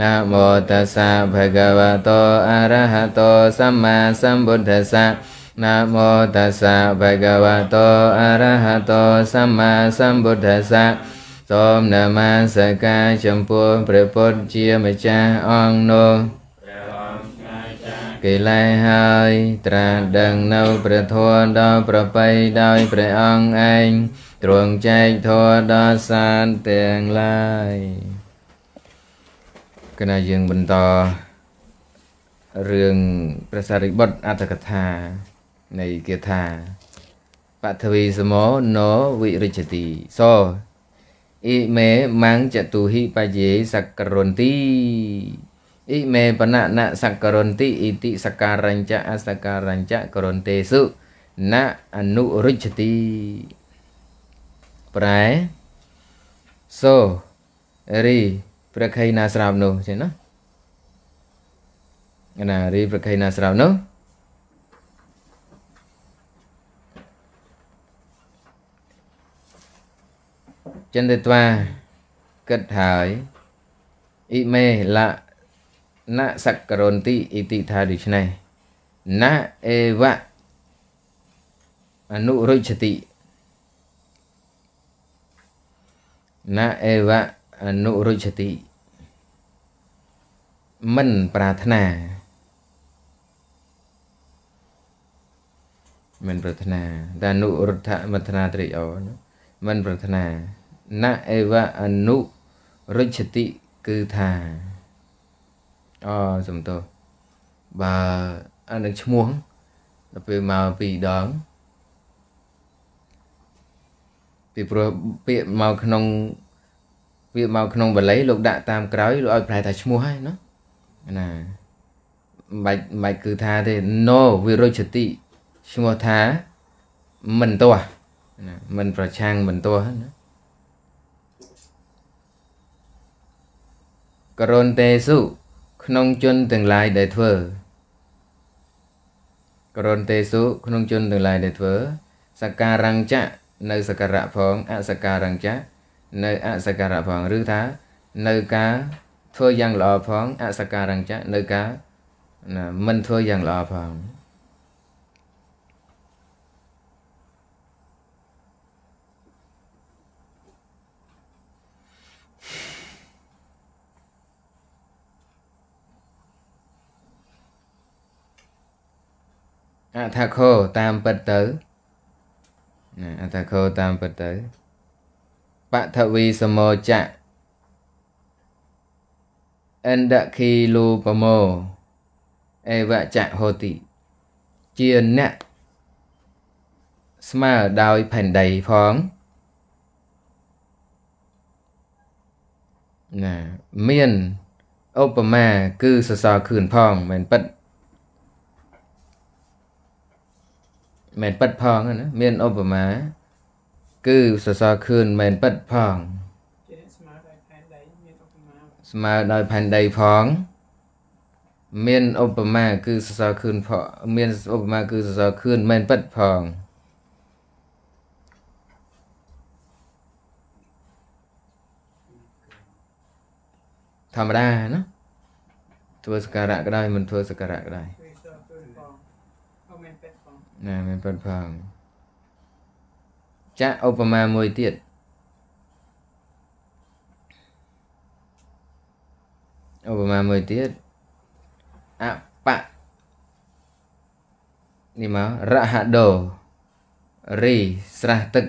นะโมตัสสะภะคะวะโตอะระหะโตสัมมาสัมพุทธัสสะนะโมตัสสะภะคะวะโตอะระหะโตสัมមាសម្ពុទ្ធស្សៈសូមនមស្ការចំពោះព្រះពុទ្ធជាម្ចាស់អង្គនោះកិលេសហើយត្រាស់ដឹងនៅព្រះធម៌ដល់ប្របីដោយព្រះអង្គឯងទ្រង់ចែកធម៌ដល់សានទាំងឡាយ គណៈយើងបន្តរឿងព្រះសារីបុត្រអត្ថកថានៃគាថាបថវីសមោណោវិរិជតិសអ៊ីមេម៉ាំងចតុហិបយេសករន្ទីអ៊ីមេបណនសករន្ទីអ៊ីតិសការញ្ចអសការញ្ចករន្ទេសុណអនុរិជតិប្រែសូរី ប្រខៃណាស្រាប់នោះចឹងណាណារីប្រខៃណាស្រាប់នោះចិនទេត្វាគិតហើយអ៊ីមេលៈណសករន្តិអ៊ីតិថាដូច្នេះណអេវៈអនុរុជតិណអេវៈ អនុរុជតិមិនប្រាថ្នាមិនប្រាថ្នាតែអនុរដ្ឋមថ្នាត្រេកអរមិនប្រាថ្នាណអេវៈអនុរុជតិគឺថាអូសំទោបើអានឹងឈ្មោះដល់ពេលមកពីរដងពីព្រោះពាក្យមកក្នុង ពាក្យមកក្នុងបល័យលោកដាក់តាមក្រោយលោកឲ្យប្រែថាឈ្មោះហើយណាណាមិនមិនគឺថាទេ no វិរុជតិឈ្មោះថាមិនទាស់ណាមិនប្រឆាំងមិនទាស់ណាករនតេសុក្នុងជនទាំងឡាយដែលធ្វើករនតេសុក្នុងជនទាំងឡាយដែលធ្វើសក្ការញ្ចៈនៅសក្ការៈផងអសក្ការញ្ចៈ នៅអសក្ការៈផងឬថានៅការធ្វើយ៉ាងល្អផងអសក្ការញ្ចៈនៅការមិនធ្វើយ៉ាងល្អផងអថាខោតាមពិតទៅណាអថាខោតាមពិតទៅ បថវីសមោចៈអណ្ដគីលូបមោអេវចៈហោតិជាអ្នកស្មើដោយផែនដីផងណាមានឧបមាគឺសសរខឿនផងមិនពិតមិនពិតផងណាមានឧបមា គឺសសរខឿនមិនពិតផងស្មើដោយផែនដីមានឧបមាស្មើដោយផែនដីផង មានឧបមាគឺសសរខឿនផងមានឧបមាគឺសសរខឿនមិនពិតផងធម្មតាណាធ្វើសក្ការៈក៏ដោយមិនធ្វើសក្ការៈក៏ដោយណាមិនពិតផង ចាក់ឧបមាមួយទៀតឧបមាមួយទៀតអបៈនេះមករហដោរីស្រះទឹក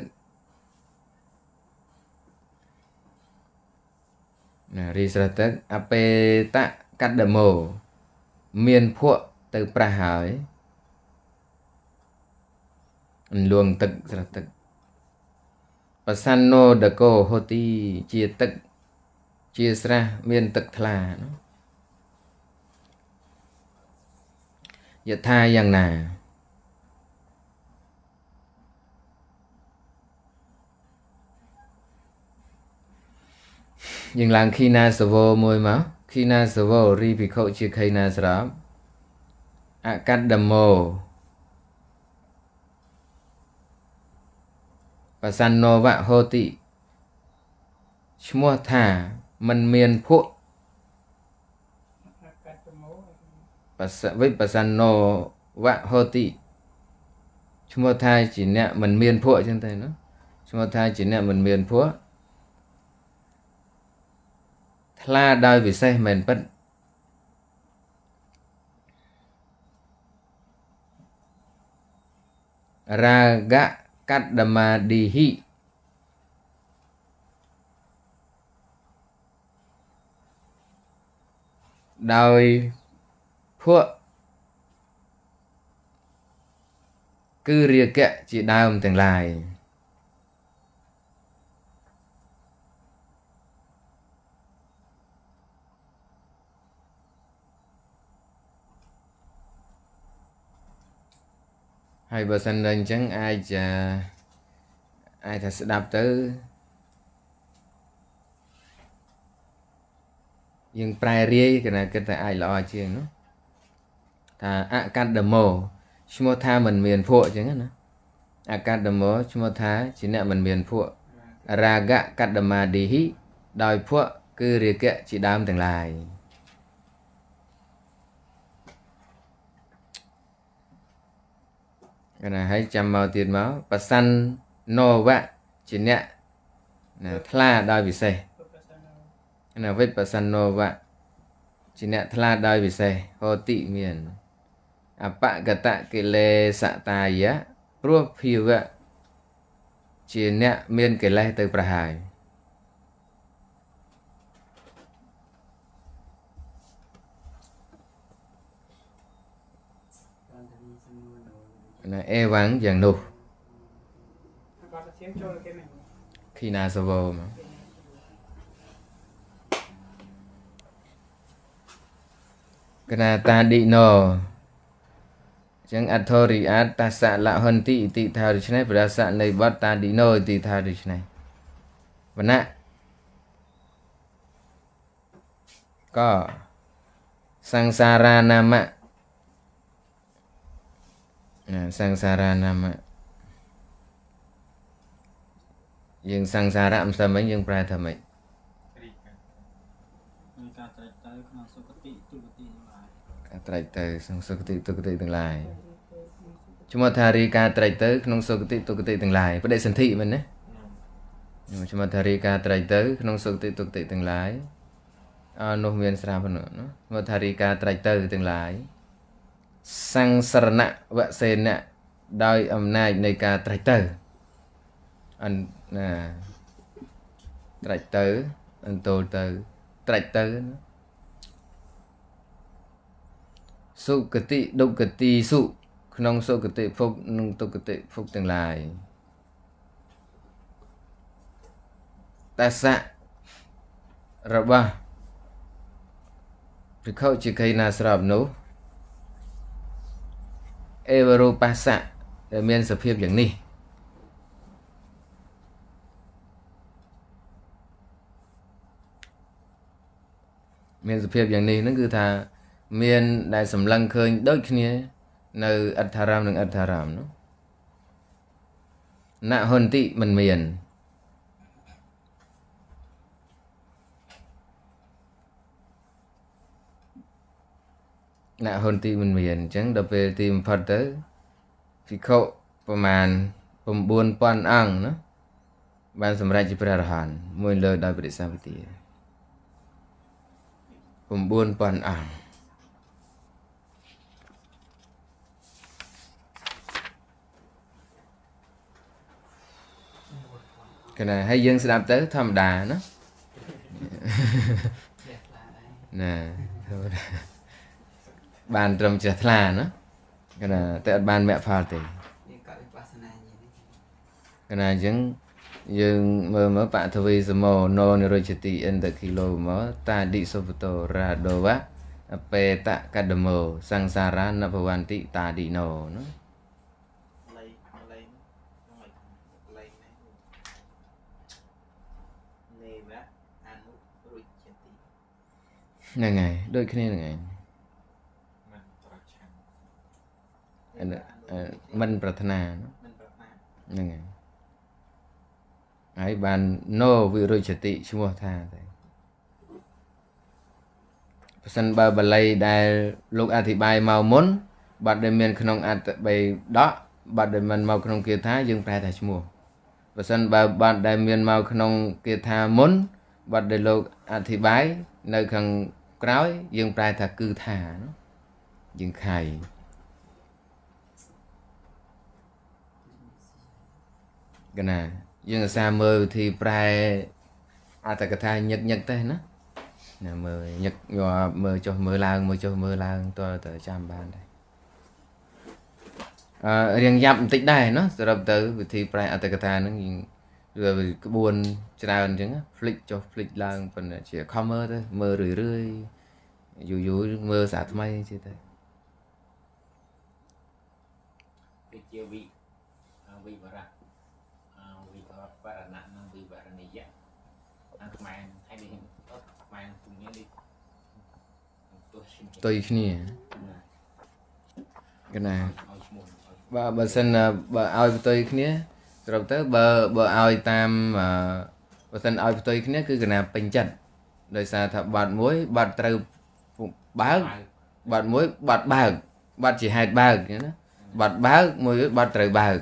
ណារីស្រះទឹកអបេតកដមោមានភក់ទៅប្រះហើយអន្លួងទឹកស្រះទឹក បសាណូដកោហូទីជាទឹកជាស្រះមានទឹកថ្លាយថាយ៉ាងណាយើងឡើងខីណាសវោមួយមកខីណាសវោរីភិក្ខុជាខីណាស្រាប់អកដមោ បសណ្ណោវៈហោតិឈ្មោះថាมันមានភក់បសវិបស្សណោវហោតិឈ្មោះថាជាអ្នកមិនមានភក់អញ្ចឹងទៅណាឈ្មោះ ថាជាអ្នកមិនមានភក់ថ្លាដោយពិសេសមែនពិតរាဂៈកតដមាឌី ហិដោយភក់គឺរាគៈជាដើមទាំងឡាយហើយបើសិនតែអញ្ចឹងអាចអាចថាស្ដាប់ទៅយើងប្រែរាយគណៈគិតថាអាចល្អជាងនោះថាអកាដមោឈ្មោះថាមិនមានភក់អញ្ចឹងណាអកាដមោឈ្មោះថាជាអ្នកមិនមានភក់រាဂៈកតមាឌីហិដោយភក់គឺរាគៈជាដើមទាំងឡាយ ណាហើយចាំមកទៀតមកបសាន់ណោវៈជាអ្នកណាថ្លាដោយពិសេសណាវិបស្សនោវៈជាអ្នកថ្លាដោយពិសេសហោតិមានអបកតកិលេសតាយៈព្រោះភាវៈជាអ្នកមានកិលេសទៅប្រហើយ ណាអេវ៉ាំងយ៉ាងនោះខីណាសវោមកកណាតាឌីណូចឹងអធរិអតតសលហន្តិឥតិថាដូច្នេះប្រ ស័កនៃបតតាឌីណូឥតិថាដូច្នេះវណៈក៏សង្សារនាមៈណាសង្សារនាមៈយើងសង្សារៈមិនស្មិញយើងប្រែថាម៉េចត្រេកទៅក្នុងសុគតិទុគតិទាំងឡាយឈ្មោះថារីកាត្រេកទៅក្នុងសុគតិទុគតិទាំងឡាយបដិសន្ធិមែនណាឈ្មោះថារីកាត្រេកទៅក្នុងសុគតិទុគតិទាំងឡាយអនោះមានស្រាប់នោះឈ្មោះថារីកាត្រេកទៅទាំងឡាយ សង្សរណៈវសេណៈដោយអំណាចនៃការត្រេកទៅអនណាត្រេកទៅអន្តោលទៅត្រេកទៅណាសុគតិដុគតិសុក្នុងសុគតិភពនិងទុគតិភពទាំងឡាយតសៈរបស់ភិក្ខុជាកៃណាស្របនោះ អេវរូបសៈដែលមានសភាពយ៉ាងនេះមានសភាពយ៉ាងនេះហ្នឹងគឺថាមានដែលសម្លឹងឃើញដូចគ្នា នៅអដ្ឋារាមនិងអដ្ឋារាមនោះណហន្តិមិនមាន ណហន្តិមិនមានអញ្ចឹងដល់ពេលទីបំផុតទៅភិក្ខុប្រមាណ9000អង្គណាបានសម្រេចជាព្រះអរហន្តមួយលើដោយបរិសាវិទា9000អង្គកណាហើយយើងស្ដាប់ទៅធម្មតាណាណា បានត្រឹមជ្រះថ្លាណាកណាតែអត់បានមគ្គផលទេកណាអញ្ចឹងយើងមើលមើលបថវីសមោណោនិរុជតិអន្តគីឡូមកតាឌិសុបតោរាដោវៈអបេតកដមោសង្សារានភវន្តិតាឌិណោណាហ្នឹងហើយដូចគ្នាហ្នឹងហើយ មិនប្រាថ្នាហ្នឹងហើយហើយបានណូវិរុជតិឈ្មោះថាទៅប្រសិនបើបល័យដែលលោកអធិប្បាយមកមុនបាត់ដែលមានក្នុងអត្ថបៃដកបាត់ដែលមិនមកក្នុងគាថាយើងប្រែថាឈ្មោះបើសិនបើបាត់ដែលមានមកក្នុងគាថាមុនបាត់ដែលលោកអធិប្បាយនៅខាងក្រោយយើងប្រែថាគឺថាយើងខៃ កណាយើងអាសាមើលវិធីប្រែអត្តកថាញឹកញឹកទេណាណាមើលញឹកយកមើលចុះមើលឡើងមើលចុះមើលឡើងតើតើចាំបានដែរអឺរៀងយ៉ាប់បន្តិចដែរណាសរុបទៅវិធីប្រែអត្តកថាហ្នឹងយើងឬក្បួនច្រើនអញ្ចឹងផ្លិចចុះផ្លិចឡើងប៉ុន្តែជាខំមើលទៅមើលរឿយរឿយយូរយូរមើលសារថ្មីជិះទៅគឺជាវិវិវរៈ វិវរៈណៈនិងវិវរណិយៈអាខ្មែរហើយនេះខ្មែរទុំនេះនេះទោះឈ្មោះផ្ទុយគ្នាកណាឲ្យឈ្មោះបើបើសិនបើឲ្យផ្ទុយគ្នាស្របទៅបើបើឲ្យតាមបើសិនឲ្យផ្ទុយគ្នាគឺកណាពេញចិត្តដោយសារថាបាត់មួយបាត់ត្រូវបើកបាត់មួយបាត់បើកបាត់ជាហេតុបើកណាបាត់បើកមួយបាត់ត្រូវបើក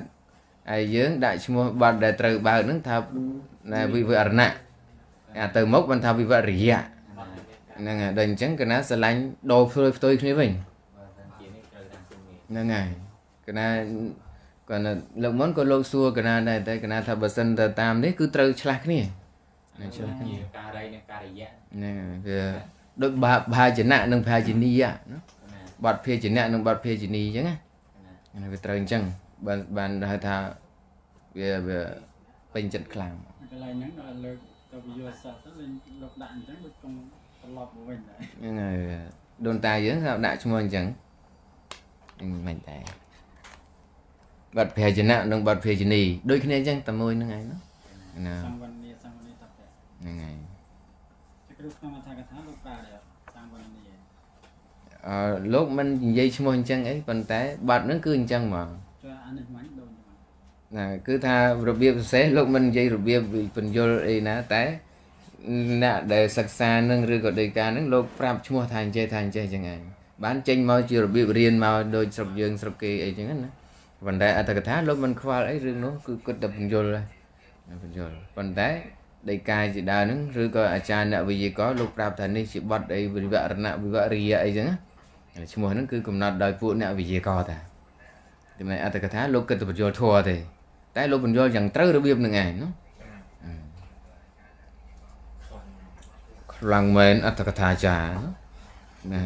ហើយយើងដាក់ឈ្មោះបាត់ដែលត្រូវបើកហ្នឹងថាវិវរណៈអាទៅមុខបានថាវិវរិយៈហ្នឹងហើយដល់អញ្ចឹងកណាស្រឡាញ់ដោផ្ទុយផ្ទុយគ្នាវិញហ្នឹងហើយកណាគាត់លើកមុនក៏លោកសួរកណាដែរតែកណាថាបើសិនទៅតាមនេះគឺត្រូវឆ្លាស់គ្នាឆ្លាស់គ្នាការីនិងការិយៈហ្នឹងវាដូចបាជណៈនិងភាជនីណាបាត់ភាជណៈនិងបាត់ភាជនីអញ្ចឹងណាវាត្រូវអញ្ចឹង បានបានហៅថាវាវាពេញចិត្តខ្លាំងកន្លែងហ្នឹងដល់លើកទៅវិយោសាស្ត្រទៅលោកដាក់អញ្ចឹងដូចកុំត្រឡប់មកវិញដែរហ្នឹងហើយដូនតាយើងថាដាក់ឈ្មោះអញ្ចឹងមិនដែរបាត់ភាជណៈនិងបាត់ភាជនីដូចគ្នាអញ្ចឹងតែមួយហ្នឹងឯងណាសង្វនីសង្វនីតពៈហ្នឹងហើយគ្រូក្នុងអធិកថាលោកប្រើដែរសង្វនីអឺលោកមិននិយាយឈ្មោះអញ្ចឹងអីប៉ុន្តែបាត់ហ្នឹងគឺអញ្ចឹងហ្មងចុះ អានេះមិនដូចណាគឺថារបៀបពិសេសលោកមិននិយាយរបៀបបញ្យលអីណាតែអ្នកដែលសិក្សានឹងឬក៏ដីកានឹងលោកប្រាប់ឈ្មោះថាអញ្ចេះថាអញ្ចេះចឹងឯងបានចេញមកជារបៀបរៀនមកដូចស្រុកយើងស្រុកគេអីចឹងណាប៉ុន្តែអត្ថកថាលោកមិនខ្វល់អីរឿងនោះគឺគិតតែបញ្យលបញ្យលប៉ុន្តែដីកាជាដើមហ្នឹងឬក៏អាចារ្យអ្នកវិទ្យាករលោកប្រាប់ថានេះជាបទអីវិវរណៈវិវរិយអីចឹងឈ្មោះហ្នឹងគឺកំណត់ដោយពួកអ្នកវិទ្យាករតា ចំណែកអត្ថកថាលោកគិតតែបញ្យលធัวទេតែលោកបញ្យលយ៉ាងត្រូវរបៀបនឹងឯងណាខ្លាំងមែនអត្ថកថាចាណា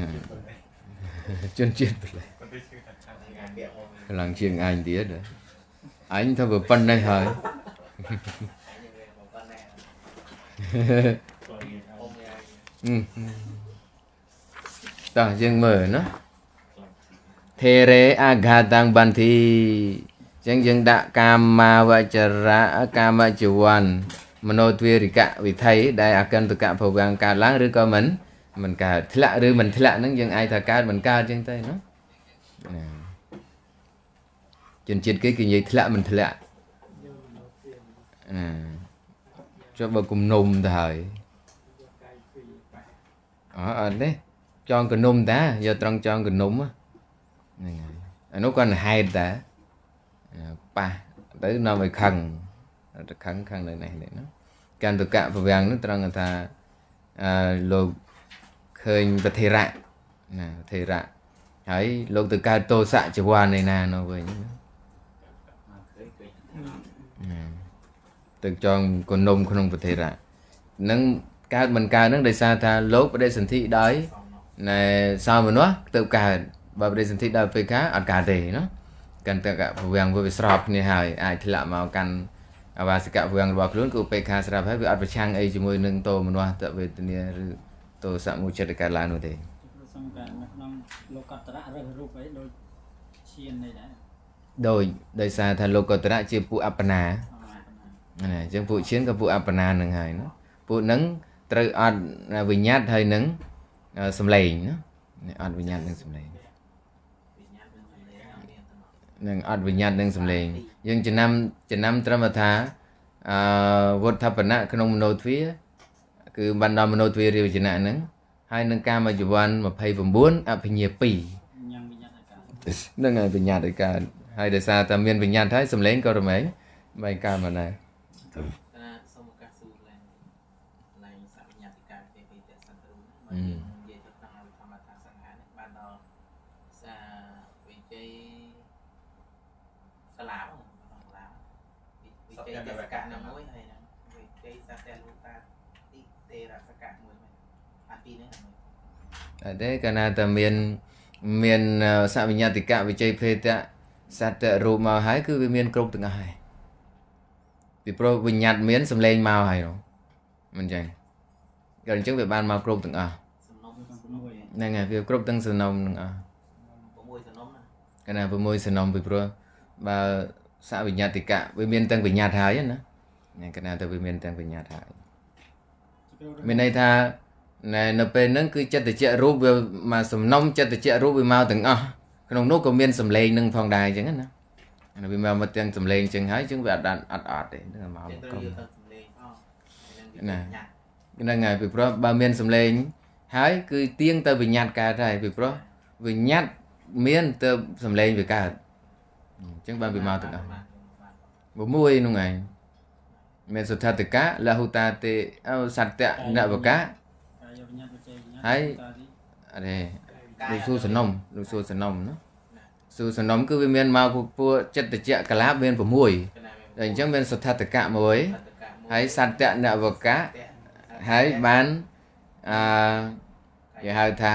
ជនជាតិប្រឡែខ្លាំងជាងអញទៀតអញថាប៉ុណ្ណេះហើយតោះយើងមើលណា ថេរេអាഘាតាំងបន្ធីចឹងយើងដាក់កាមាវចរៈកាមចវ័នមโนទ្វេរិកវិថីដែលអកន្តកភវាំងកើតឡើងឬក៏មិនមិនកើតធ្លាក់ឬមិនធ្លាក់ហ្នឹងយើងអាចថាកើតមិនកើតចឹងទៅណាជនជាតិគេគេនិយាយធ្លាក់មិនធ្លាក់ណាចុះបើគំនុំទៅហើយអត់អត់ទេចងកនុំតាយកត្រង់ចងកនុំហ្នឹង ហើយអានោះគាត់ហេតុតាប៉ះទៅនាំឲ្យខឹងទៅខឹងខឹងនៅនេះនេះណាកន្តកៈពវាំងនោះត្រង់ថាអឺលោកឃើញប្រធេរៈណាប្រធេរៈហើយលោកទៅកើតទោសៈចវ័នឯណានោះវិញទៅចងកុនុំក្នុងប្រធេរៈនឹងកើតមិនកើតនឹងដោយសារថាលោកបដិសន្ធិដោយណែសោមនោះទៅកើត បើបដិសន្ធិដោយពេកាអត់កើតទេណាកាន់តែពវាំងវាស្របគ្នាហើយអាចធ្លាក់មកកាន់អវាសិកពវាំងរបស់ខ្លួនគឺពេកាស្រាប់ហើយវាអត់ប្រឆាំងអីជាមួយនឹងតោមនោះតវេទនាឬតោសមុចិត្តកើតឡើងនោះទេសង្កត់នៅក្នុងលោកតរៈរើសរូបអីដូចឈាននេះដែរដោយដោយសារថាលោកតរៈជាពួកអបណាណាអញ្ចឹងពួកឈានក៏ពួកអបណានឹងហើយណាពួកនឹងត្រូវអត់វិញ្ញាតហើយនឹងសំឡេងណាអត់វិញ្ញាតនឹងសំឡេង នឹងអត់វិញ្ញាតនឹងសំឡេងយើងចំណាំចំណាំត្រឹមថាអឺវុទ្ធបណៈក្នុងមโนទ្វាគឺបានដល់មโนទ្វារាវចនៈហ្នឹងហ ហើយនឹងកាមជីវ័ន29អភិញ្ញា2 ញ៉ាំវិញ្ញាណអាកាស ហ្នឹងហើយវិញ្ញាណឲ្យកើតហើយដោយសារតែមានវិញ្ញាណហើយសំឡេងក៏រមែងបែងកើតមកដែរ តាសូមឱកាសសួរឡើងឡើងសវិញ្ញាតិកាទេពីតសន្តរូម ត់ទេកាលណាតែមានមានអឺសវិញ្ញាតិកៈវិជ័យភេទៈសត្វរូបមកហើយគឺវាមានគ្រប់ទាំងអស់ហើយពីព្រោះវិញ្ញាណមានសំឡេងមកហើយនោះមិនចឹងក៏អញ្ចឹងវាបានមកគ្រប់ទាំងអស់សំណុំក្នុង6ឯងហ្នឹងហើយវាគ្រប់ទាំងសំណុំទាំងអស់6សំណុំណាកាលណា6សំណុំពីព្រោះបើសវិញ្ញាតិកៈវាមានទាំងវិញ្ញាណហើយណាហ្នឹងកាលណាទៅវាមានទាំងវិញ្ញាណហើយមានន័យថា ណែនៅពេលហ្នឹងគឺចិត្តជៈរូបវាមកសំណុំចិត្តជៈរូបវាមកទាំងអស់ក្នុងនោះក៏មានសម្លេងនឹងផងដែរអញ្ចឹងណាអាវាមកមកទាំងសម្លេងអញ្ចឹងហើយអញ្ចឹងវាអត់ដានអត់អត់ទេហ្នឹងមកគេកុំត្រូវយកទៅសំលេងផងហើយនឹងវិញ្ញាណហ្នឹងហើយពីព្រោះបើមានសម្លេងហើយគឺទៀងទៅវិញ្ញាណកើតហើយពីព្រោះវិញ្ញាណមានទៅសម្លេងវាកើតអញ្ចឹងបានវាមកទាំងអស់បាន6ហ្នឹងឯងមានសុទ្ធតកៈលហុតាទេអោសត្តៈនវកៈ ហើយតាទីអរេលោកសួរសនំលោកសួរសនំណាសួរសនំគឺវាមានមកពួកពួកចិត្តជៈកលាបមាន6តែអញ្ចឹងមានសុទ្ធតកៈមួយហើយសត្តៈនវកៈហើយបានអឺគេហៅថា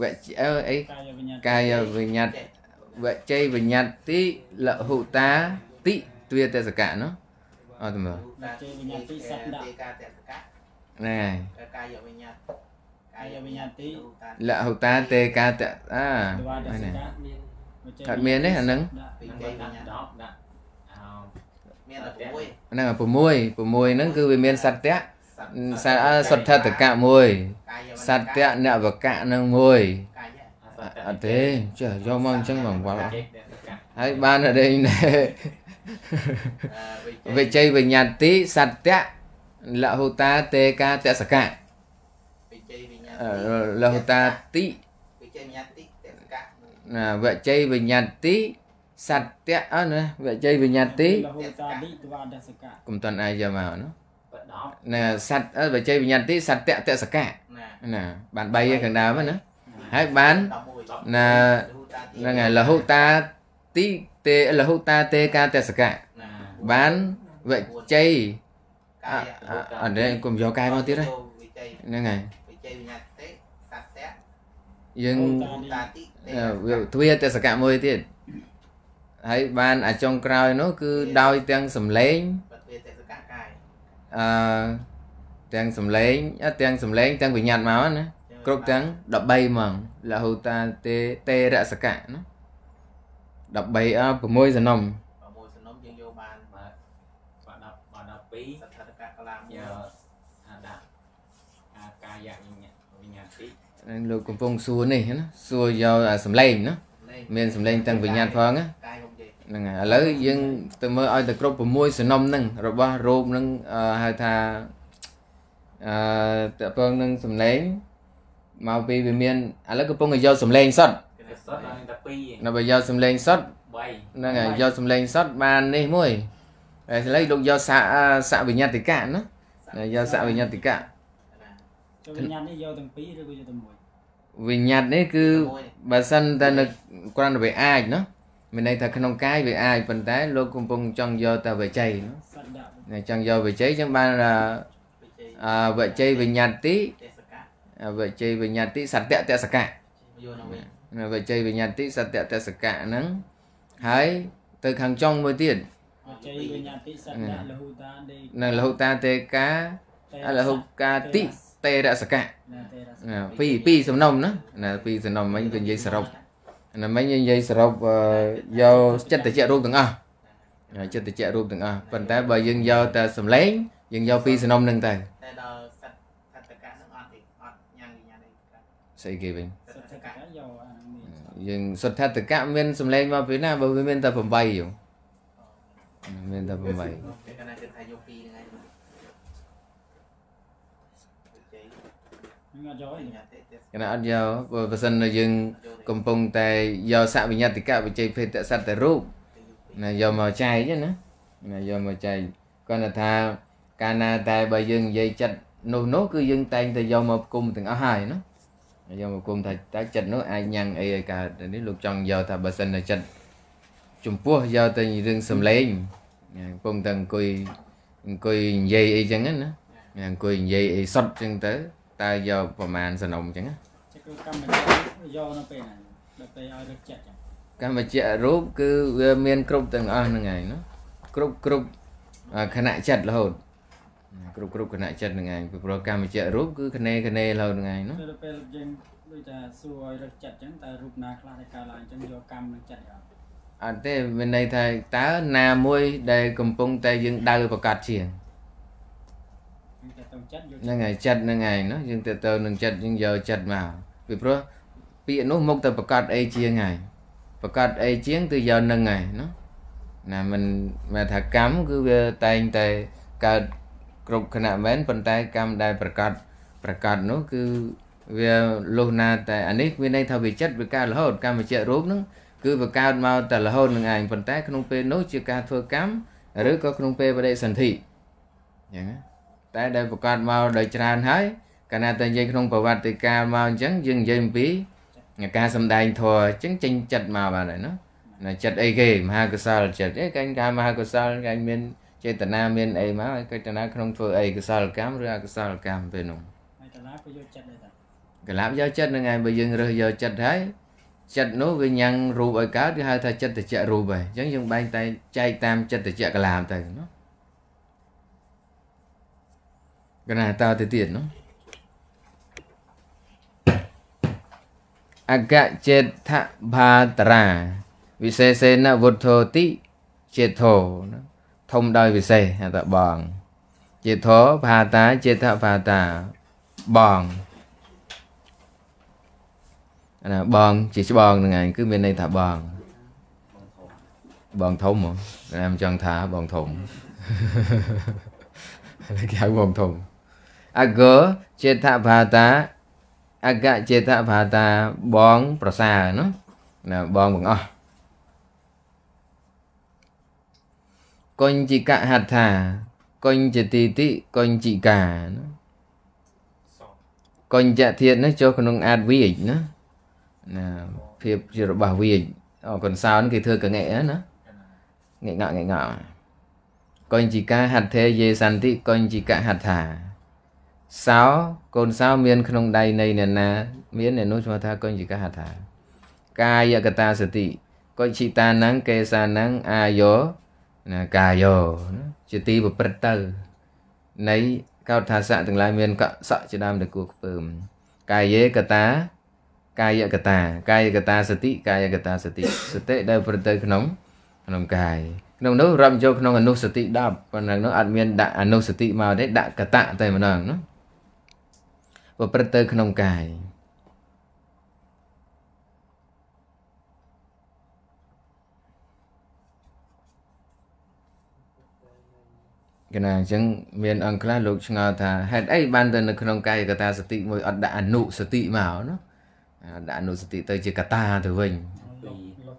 វជអឺអីកាយវិញ្ញាណកាយវិញ្ញាតវជ័យវិញ្ញាតិលហុតាតិទ្វាទេសកៈនោះអត់ទេមើលទេកាតសកៈ ហ្នឹងហើយកាយវិញ្ញាណកាយវិញ្ញាណទីលហុតាទេកាតៈអាទវាដហ្នឹងសហើយកៈមានកើតមានទេអាហ្នឹងដាក់វិនឹងជ័យវិដាក់ញ្ញាណដប់ដាក់អោមានតែ6ហ្នឹងហើយ6 6ហ្នឹងគឺវាមានសត្តៈសអឺសុទ្ធតកៈមួយកាយសត្តៈនវកៈនឹងមួយកាយអត់ទេចុះយកមកអញ្ចឹងបងវល់ចេកដែលកាក់ហើយបានអរេណែវិជ័យវិញ្ញាតិសត្តៈលហុតាទេកាតសកៈវិជ័យវិញ្ញាណអឺលហុតាតិវិជ័យវិញ្ញាណទីតសកៈណាវិជ័យវិញ្ញាតិសត្តៈអើណាវិជ័យវិញ្ញាតិ លហូតាទីទវាដសកៈកុំតន់អាយយកមកណាបដប់ណាសត្តអឺវិជ័យវិញ្ញាតិសត្តៈតសកៈណាណាបាន3ឯខាងដើមហ្នឹងណាហើយបាន11ណាហ្នឹងហើយលហុតាតិទេលហុ អអត់ទេកុំយកកាយមកទៀតទេវិជ័យហ្នឹងហើយវិជ័យវិញ្ញាណទេសត្តៈយើងតាទីអឺវាទ្វាតសកៈមួយទៀតហើយបានអាចុងក្រោយនោះគឺដោយទាំងសំឡេងបទវាទេសកៈកាយអឺទាំងសំឡេងអត់ទាំងសំឡេងទាំងវិញ្ញាណមកណាគ្រប់ទាំង13ហ្មងលហុតាទេទេរសកៈណា13អ6សំណុំ6សំណុំយើងយកបាន បើបដប់បដប់2 សទ្ធតកៈកលាមួយ យកអាដាក់អាកាយវិញ្ញាណវិញ្ញាណទី ហ្នឹងលោកកំពុងសួរនេះណាសួរយកអាសំឡេងណាមានសំឡេងទាំងវិញ្ញាណផងណាកាយខ្ញុំនិយាយហ្នឹងហើយឥឡូវយើងទៅមើលឲ្យទៅគ្រប់6សំណុំហ្នឹងរបស់រូបហ្នឹងអឺហៅថាអឺតើពងនឹងសំឡេងមកពីវាមានឥឡូវកំពុងតែយកសំឡេងសុទ្ធគឺសុទ្ធដល់តែ2ឯងនៅបើយកសំឡេងសុទ្ធ3ហ្នឹងហើយយកសំឡេងសុទ្ធបាននេះមួយហើយឥឡូវលោកយកស័កអឺស័កវិញ្ញាតិកៈណាហើយយកស័កវិញ្ញាតិកៈចុះ វិញ្ញាណនេះយកទាំងពីរឬក៏យកតែមួយវិញ្ញាតនេះគឺបើសិនតែនៅគ្រាន់តែវាអាចណាមានន័យថាក្នុងកាយវាអាចប៉ុន្តែលោកកំពុងចង់យកតែវិជ័យណាសត្វដាក់អ្នកចង់យកវិជ័យចឹងបានអឺវិជ័យអឺវិជ័យវិញ្ញាតិទេសកៈអឺវិជ័យវិញ្ញាតិសត្តតសកៈយកនៅវិញណាវិជ័យវិញ្ញាតិសត្តតសកៈហ្នឹងហើយទៅខាងចុងមួយទៀតវិជ័យវិញ្ញាណទីសត្វដាក់លហូតាដេនៅលហុតាទេកាអលហុកាតិ តេរសកៈណាទេរសណាពីរពីរសំណុំណាណាពីរសំណុំមិញគឺនិយាយសរុបណាមិញនិយាយសរុបអឺយកចិត្តតិចរូបទាំងអស់ចិត្តតិចរូបទាំងអស់ប៉ុន្តែបើយើងយកតែសំឡេងយើងយកពីរសំណុំហ្នឹងទៅតែដល់សត្វសត្វតកៈហ្នឹងអត់ទេអត់ញ៉ាំវិញ្ញាណនេះស្អីគេវិញសសត្វត្វតកៈកៈយកអាហ្នឹងមានយើងសុទ្ធតកៈមានសំឡេងមកពីណាបើវាមានតែ8យងមានតែ8 គេកណាគេថាយកពីរហ្នឹងឯងវិជ័យខ្ញុំអត់យកអីញ៉ាតិទេគណៈអត់យកបើបើសិននៅយើងកំពុងតែយកសវិញ្ញាតិកៈវិជ័យភេទសត្វតែរូបណាយកមកចែកទេណាណាយកមកចែកគាត់ថាកាលណាតែបើយើងនិយាយចិត្តនោះនោះគឺយើងតែងតែយកមកគុំទាំងអស់ហើយណាយកមកគុំថាតើចិត្តនោះអាចញ៉ាំងអីឲ្យកើតនេះលោកចង់យកថាបើសិនតែចិត្តចំពោះយកទៅរឿងសំឡេងណាកំពុងតែអង្គុយអង្គុយនិយាយអីចឹងណា ណាអង្គុយនិយាយអីសុតចឹងទៅតើយកប្រមាណសនំចឹងណាចេះគឺកម្មវិធីយកនៅពេលណាដល់ពេលឲ្យរឹកចិត្តចឹងកម្មវិជ្ជារូបគឺវាមានគ្រប់ទាំងអស់ហ្នឹងឯងណាគ្រប់គ្រប់អ่าគណៈចិត្តរហូតគ្រប់គ្រប់គណៈចិត្តហ្នឹងឯងពីព្រោះកម្មវិជ្ជារូបគឺគណេគណេរហូតហ្នឹងឯងណាទៅដល់ពេលយើងដូចថាសួរឲ្យរឹកចិត្តចឹងតើរូបណាខ្លះដែលកើតឡើងចឹងយកកម្មនឹងចិត្តយកអត់ទេមានន័យថាតើណាមួយដែលកំពុងតែយើងដៅប្រកាសជាង យើងតែទៅចិត្តយក ហ្នឹងហើយចិត្តហ្នឹងឯងណាយើងទៅទៅនឹងចិត្តយើងយកចិត្តមកពីព្រោះពាក្យនោះមុខទៅប្រកាសអីជាងហើយប្រកាសអីជាងគឺយកនឹងហើយណាណាមិនមែនថាកម្មគឺវាតែងតែកើតគ្រប់គណៈមែនប៉ុន្តែកម្មដែលប្រកាសប្រកាសនោះគឺវាលុះណាតែអានេះវាន័យថាវាចិត្តវាកើតរហូតកម្មវិជ្ជារូបហ្នឹងគឺវាកើតមកតែរហូតនឹងឯងប៉ុន្តែក្នុងពេលនោះជាការធ្វើកម្មឬក៏ក្នុងពេលបដិសន្ធិអញ្ចឹងណា តែដែលប្រកាសមកដោយច្រើនហើយកាលណាតែនិយាយក្នុងប្រវត្តិកាលមកអញ្ចឹងយើងនិយាយអំពីការសំដែងធម៌អញ្ចឹងចេញចិត្តមកបានហើយណាណាចិត្តអីគេមហាកុសលចិត្តអីកាញ់ការមហាកុសលកាញ់មានចេតនាមានអីមកហើយកចេតនាក្នុងធ្វើអីកុសលកម្មឬអកុសលកម្មពេលនោះហើយតាឡាក៏យកចិត្តដែរតាកលាប់យកចិត្តហ្នឹងឯងបើយើងរើសយកចិត្តហើយចិត្តនោះវាញ៉ាំងរូបឲ្យកើតគេហៅថាចិត្តតិចរូបហើយអញ្ចឹងយើងបែងតែចែកតាមចិត្តតិចកលាមទៅណាកណាតទៅទៀតណាអកចេតបាតរាវិសេសេនវុទ្ធោតិចេតោណា ធំដោយវិសេសហៅថាបងចេតោបាតាចេតបាតាបងអាណាបងជាច្បងហ្នឹងឯងគឺមានន័យថាបងបងធំហ៎តែមិនចង់ថាបងធំគេហៅបងធំ អកចេតបាតាអកចេតបាតាបងប្រសើរណាណាបងបងអស់កញ្ចិកហដ្ឋាកញ្ចតិតិកញ្ចិកាណាសងកញ្ចធាតនេះចូលក្នុងអាចវិជ្ជណាណាភាពជារបស់វិជ្ជអកុនសោនគេធ្វើកងែណាងែងក់ងែងក់កញ្ចិកាហត្ថេយេសន្តិកញ្ចិកហដ្ឋា សោកូនសោមានក្នុងដៃនៃអ្នកណា មានអ្នកនោះឈ្មោះថាកញ្ចិកហដ្ឋាកាយកតាសតិកញ្ចិតានੰកេសានੰអាយោណាកាយោណាជាទីប្រព្រឹត្តទៅនៃកោដ្ឋាសៈទាំងឡាយមានកសក់ជាដើមដែលគួរខ្ពើមកាយេកតាកាយកតាកាយកតាសតិកាយកតាសតិសតិដែលប្រព្រឹត្តទៅក្នុងក្នុងកាយក្នុងនោះរាប់ចូលក្នុងអនុសតិ10ប៉ុណ្ណឹងនោះអត់មានដាក់អនុសតិមកទេដាក់កតៈតែម្ដងណា ប្រព្រឹត្តទៅក្នុងកាយកណាអញ្ចឹងមានអង្គខ្លះលោកឆ្ងល់ថាហេតុអីបានទៅនៅក្នុងកាយកតាសតិមួយអត់ដាក់អនុសតិមកណាអត់ដាក់អនុសតិទៅជាកតាទៅវិញលុបលុប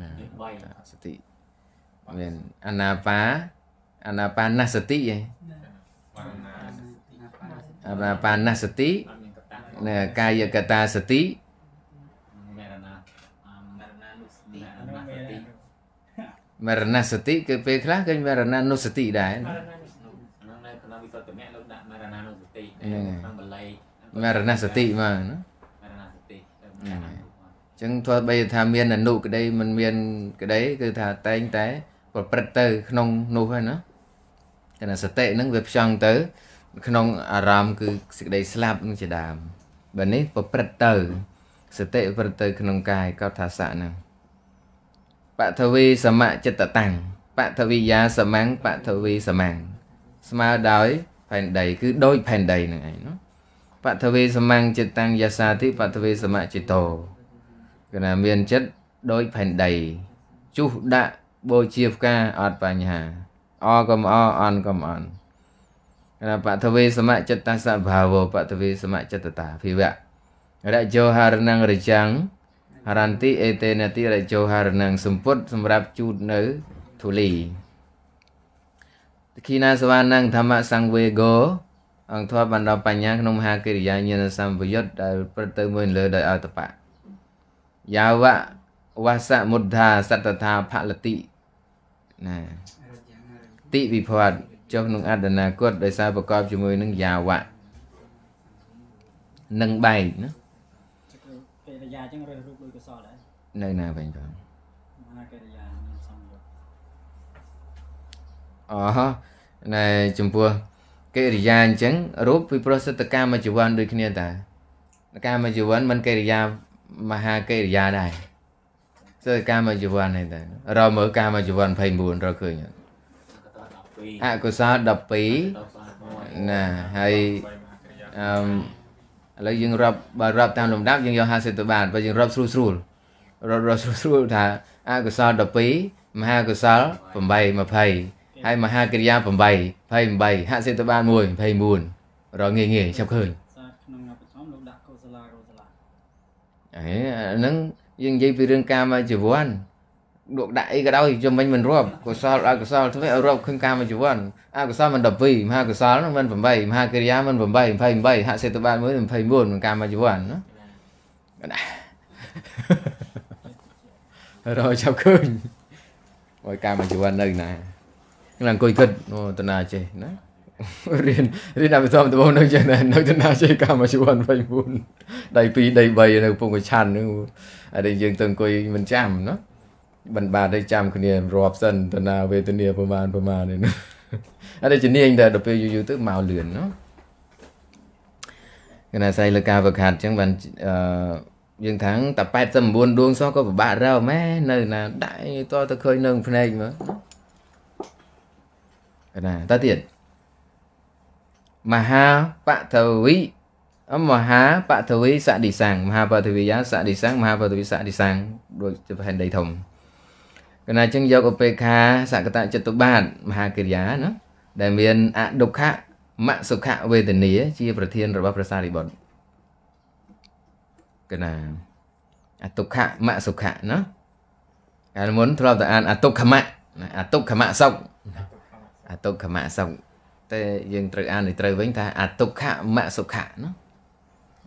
ណានេះ3សតិមានអនាបាអនាបានសតិឯង បានណាអនាបានសតិអត់មានកតានៅកាយកតាសតិមេរណាអមមរណានុស្តិមេរណាសតិមរណសតិគឺពេលខ្លះគេមរណនុសតិដែរមណារណានុស្តិក្នុងនៅក្នុងវិសុទ្ធមគ្គលោកដាក់មរណានុសតិហ្នឹងហើយក្នុងបល័យមរណសតិមកណាមរណាសតិទៅមរណានុចឹងធ្វើបីថាមានអនុក្តីមិនមានក្តីគឺថាតែងតែប្រព្រឹត្តទៅក្នុងនោះហើយណាតែសតិហ្នឹងវាផ្ចង់ទៅ ក្នុងអារម្មណ៍គឺសេចក្តីស្លាប់នឹងជាដើមបើនេះប្រព្រឹត្តទៅសតិប្រព្រឹត្តទៅក្នុងកាយកោថាសៈហ្នឹងបថវីសមចិត្តតាំងបថវិយាសមੰបថវីសមੰស្មើដោយផែនដីគឺដូចផែនដីហ្នឹងឯងណាបថវីសមੰចិត្តតាំងយសាតិបថវីសមចិត្តោគឺណាមានចិត្តដូចផែនដីជុះដាក់បូជាផ្កាអត់បញ្ហាអក៏មិនអអន់ក៏មិនអន់ ណាបថវេសមចិត្តសភាវបថវេសមចិត្តតាភិវៈរជោហារណងរចាំងហរន្តិអេតេនតិរជោហារណងសម្ពុតសម្រាប់ជូតនៅធូលីតគិណាសវានងធម្មសង្វេគោអង្គធម៌បណ្ដោបញ្ញាក្នុងមហាកិរិយាញាណសម្ពយុទ្ធដែលប្រទៅមួយលើដោយអតបៈយាវៈវសមុទ្ធាសតថាផលតិណាតិវិភ័ត ចុះក្នុងអត្តនាគតដោយសារប្រកបជាមួយនឹងយាវៈនឹងបែកណាកិរិយាអញ្ចឹងរើសរូបដូចកសលដែរនៅណាវិញបងមហាកិរិយាមានសំយុទ្ធអូណែចំពោះកិរិយាអញ្ចឹងរូបពីប្រសិទ្ធកម្មជីវ័នដូចគ្នាតាកម្មជីវ័នមិនកិរិយាមហាកិរិយាដែរសិទ្ធកម្មជីវ័នហ្នឹងតារកមើលកម្មជីវ័ន29រកឃើញក៏ត12 អកុសល12ដល់ស្អាតមួយណាហើយអឺឥឡូវយើងរាប់បើរាប់តាមលំដាប់យើងយក50ទៅបានបើយើងរាប់ស្រួលស្រួលរាប់រាប់ស្រួលស្រួលថាអកុសល12មហាកុសល8 20ហើយមហាកិរិយា8 28ហាក់សេទៅបាន1 29រកងាយងាយចាប់ឃើញសាក្នុងអបចំលោកដាក់កុសលាកុសលាអេអាហ្នឹងយើងនិយាយពីរឿងកាមជីវ័ន លោកដាក់អីក៏ដោយជំមិញមិនរាប់កុសលអកុសលធ្វើឲ្យរាប់ឃើញកាមជីវ័នអកុសលមិន12មហាកុសលហ្នឹងមិន8មហាកិរិយាមិន8 28ហាក់សេទៅបាន1 29មិនកាមជីវ័នណារកចាប់ឃើញមកកាមជីវ័ននៅណាខ្ញុំអង្គុយគិតអូតណាចេះណារៀនរៀនអភិធម្មដំបូងនៅចេះណានៅតណាចេះកាមជីវ័ន29ដៃ2ដៃ3នៅកំពង់កឆាន់ហ្នឹងហើយដែលយើងទៅអង្គុយមិនចាំណា មិនបាទឲ្យចាំគ្នារាប់សិនតណាវេទនាប្រមាណប្រមាណនេះណាហើយជំនាញតែដល់ពេលយូរយូរទៅមកលឿនណាគណៈសៃលកាវខាត់អញ្ចឹងបានអឺយើងថាំងតែ89ដួងសោះក៏ពិបាករកម៉ែនៅណាដាក់តទៅឃើញនៅភ្នែកមើលណាតើទៀតមហាបថវិអមហាបថវិសឌិសੰមហាបថវិយាសឌិសੰមហាបថវិសឌិសੰដូចជាផែនដីធំ កណាចឹងយកឧបេក្ខាសកតចិត្តុបាទមហាកិរិយាណាដែលមានអដុក្ខមសុខវេទនា ជាប្រធានរបស់ព្រះសារីបុត្រកណាអតុខមសុខៈណាកាលមុនធ្លាប់តែអានអតុខមៈណាអតុខមៈសុខអតុខមៈសុខតែយើងត្រូវអានឲ្យត្រូវវិញថាអតុខមសុខៈណា